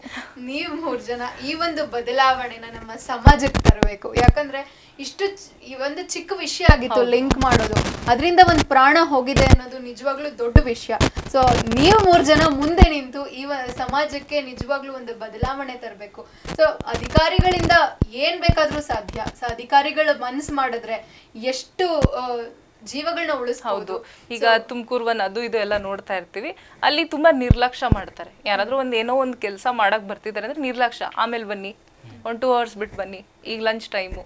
[SPEAKER 1] ನೀವು ಮೂರ್ ಜನ ಈ ಒಂದು ಬದಲಾವಣೆನ ನಮ್ಮ ಸಮಾಜಕ್ಕೆ ತರಬೇಕು. ಯಾಕಂದ್ರೆ ಇಷ್ಟು ಈ ಒಂದು ಚಿಕ್ಕ ವಿಷಯ ಆಗಿತ್ತು ಲಿಂಕ್ ಮಾಡೋದು. ಅದರಿಂದ ಒಂದು ಪ್ರಾಣ ಹೋಗಿದೆ ಅನ್ನೋದು ನಿಜವಾಗ್ಲೂ ದೊಡ್ಡ ವಿಷಯ. ಸೊ ನೀವು ಮೂರ್ ಜನ ಮುಂದೆ ನಿಂತು ಈ ಸಮಾಜಕ್ಕೆ ನಿಜವಾಗ್ಲೂ ಒಂದು ಬದಲಾವಣೆ ತರಬೇಕು. ಸೊ ಅಧಿಕಾರಿಗಳಿಂದ ಏನ್ ಬೇಕಾದ್ರೂ ಸಾಧ್ಯ. ಸೊ ಅಧಿಕಾರಿಗಳು ಮನ್ಸ್ ಮಾಡಿದ್ರೆ ಎಷ್ಟು ಜೀವಗಳನ್ನ
[SPEAKER 2] ಹೌದು. ಈಗ ತುಮಕೂರು ಒನ್ ಅದು ಇದು ಎಲ್ಲ ನೋಡ್ತಾ ಇರ್ತೀವಿ. ಅಲ್ಲಿ ತುಂಬಾ ನಿರ್ಲಕ್ಷ್ಯ ಮಾಡ್ತಾರೆ. ಯಾರಾದ್ರೂ ಒಂದ್ ಏನೋ ಒಂದ್ ಕೆಲಸ ಮಾಡಕ್ ಬರ್ತಿದ್ದಾರೆ ಅಂದ್ರೆ ನಿರ್ಲಕ್ಷ್ಯ. ಆಮೇಲೆ ಬನ್ನಿ. ಒನ್ ಟೂ ಅವರ್ಸ್ ಬಿಟ್ಟು ಬನ್ನಿ. ಈಗ ಲಂಚ್ ಟೈಮು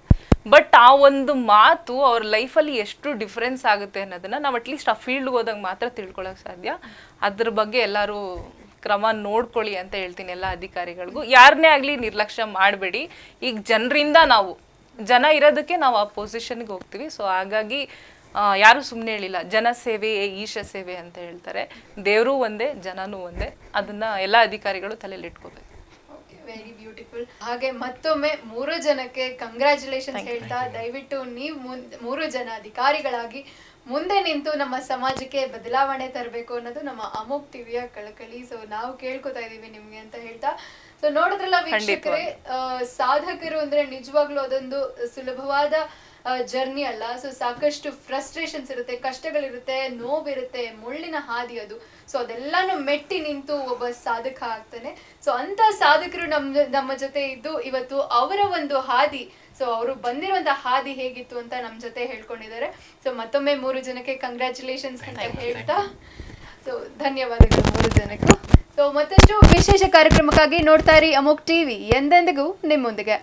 [SPEAKER 2] ಬಟ್ ಆ ಒಂದು ಮಾತು ಅವ್ರ ಲೈಫಲ್ಲಿ ಎಷ್ಟು ಡಿಫ್ರೆನ್ಸ್ ಆಗುತ್ತೆ ಅನ್ನೋದನ್ನ ನಾವು ಅಟ್ಲೀಸ್ಟ್ ಆ ಫೀಲ್ಡ್ಗೆ ಹೋದಾಗ ಮಾತ್ರ ತಿಳ್ಕೊಳಕ್ ಸಾಧ್ಯ. ಅದ್ರ ಬಗ್ಗೆ ಎಲ್ಲರೂ ಕ್ರಮ ನೋಡ್ಕೊಳ್ಳಿ ಅಂತ ಹೇಳ್ತೀನಿ ಎಲ್ಲ ಅಧಿಕಾರಿಗಳಿಗೂ. ಯಾರನ್ನೇ ಆಗಲಿ ನಿರ್ಲಕ್ಷ್ಯ ಮಾಡಬೇಡಿ. ಈಗ ಜನರಿಂದ ನಾವು ಜನ ಇರೋದಕ್ಕೆ ನಾವು ಆ ಪೊಸಿಷನ್ಗೆ ಹೋಗ್ತೀವಿ. ಸೊ ಹಾಗಾಗಿ ಯಾರು ಸುಮ್ಮನೆ ಹೇಳಿಲ್ಲ. ಜನ ಸೇವೆ ಈಶ ಸೇವೆ ಅಂತ ಹೇಳ್ತಾರೆ. ದೇವರು ಒಂದೇ ಜನನೂ ಒಂದೇ. ಅದನ್ನ ಎಲ್ಲ ಅಧಿಕಾರಿಗಳು ತಲೆಯಲ್ಲಿ ಇಟ್ಕೋಬೇಕು.
[SPEAKER 1] ವೆರಿ ಬ್ಯೂಟಿಫುಲ್ ಹಾಗೆ ಮತ್ತೊಮ್ಮೆ ಮೂರು ಜನಕ್ಕೆ ಕಂಗ್ರ್ಯಾಚುಲೇಷನ್ಸ್ ಹೇಳ್ತಾ ದಯವಿಟ್ಟು ನೀವು ಮೂರು ಜನ ಅಧಿಕಾರಿಗಳಾಗಿ ಮುಂದೆ ನಿಂತು ನಮ್ಮ ಸಮಾಜಕ್ಕೆ ಬದಲಾವಣೆ ತರಬೇಕು ಅನ್ನೋದು ನಮ್ಮ ಅಮೋಕ್ ಟಿವಿಯ ಕಳಕಳಿ. ಸೊ ನಾವು ಕೇಳ್ಕೊತಾ ಇದೀವಿ ನಿಮ್ಗೆ ಅಂತ ಹೇಳ್ತಾ. ಸೊ ನೋಡಿದ್ರಲ್ಲ ವೀಕ್ಷಕರೇ ಸಾಧಕರು ಅಂದ್ರೆ ನಿಜವಾಗ್ಲೂ ಅದೊಂದು ಸುಲಭವಾದ ಜರ್ನಿ ಅಲ್ಲ. ಸೊ ಸಾಕಷ್ಟು ಫ್ರಸ್ಟ್ರೇಷನ್ಸ್ ಇರುತ್ತೆ ಕಷ್ಟಗಳಿರುತ್ತೆ ನೋವಿರುತ್ತೆ ಮುಳ್ಳಿನ ಹಾದಿ ಅದು. ಸೊ ಅದೆಲ್ಲಾನು ಮೆಟ್ಟಿ ನಿಂತು ಒಬ್ಬ ಸಾಧಕ ಆಗ್ತಾನೆ. ಸೊ ಅಂತ ಸಾಧಕರು ನಮ್ಮ ನಮ್ಮ ಜೊತೆ ಇದ್ದು ಇವತ್ತು ಅವರ ಒಂದು ಹಾದಿ. ಸೊ ಅವರು ಬಂದಿರುವಂತ ಹಾದಿ ಹೇಗಿತ್ತು ಅಂತ ನಮ್ಮ ಜೊತೆ ಹೇಳ್ಕೊಂಡಿದ್ದಾರೆ. ಸೊ ಮತ್ತೊಮ್ಮೆ ಮೂರು ಜನಕ್ಕೆ ಕಂಗ್ರ್ಯಾಚುಲೇಷನ್ಸ್ ಅಂತ ಹೇಳ್ತಾ. ಸೊ ಧನ್ಯವಾದಗಳು ಮೂರು ಜನಕ್ಕೂ. ಸೊ ಮತ್ತಷ್ಟು ವಿಶೇಷ ಕಾರ್ಯಕ್ರಮಕ್ಕಾಗಿ ನೋಡ್ತಾ ಇರಿ ಅಮೋಕ್ ಟಿವಿ. ಎಂದೆಂದಿಗೂ ನಿಮ್ಮೊಂದಿಗೆ.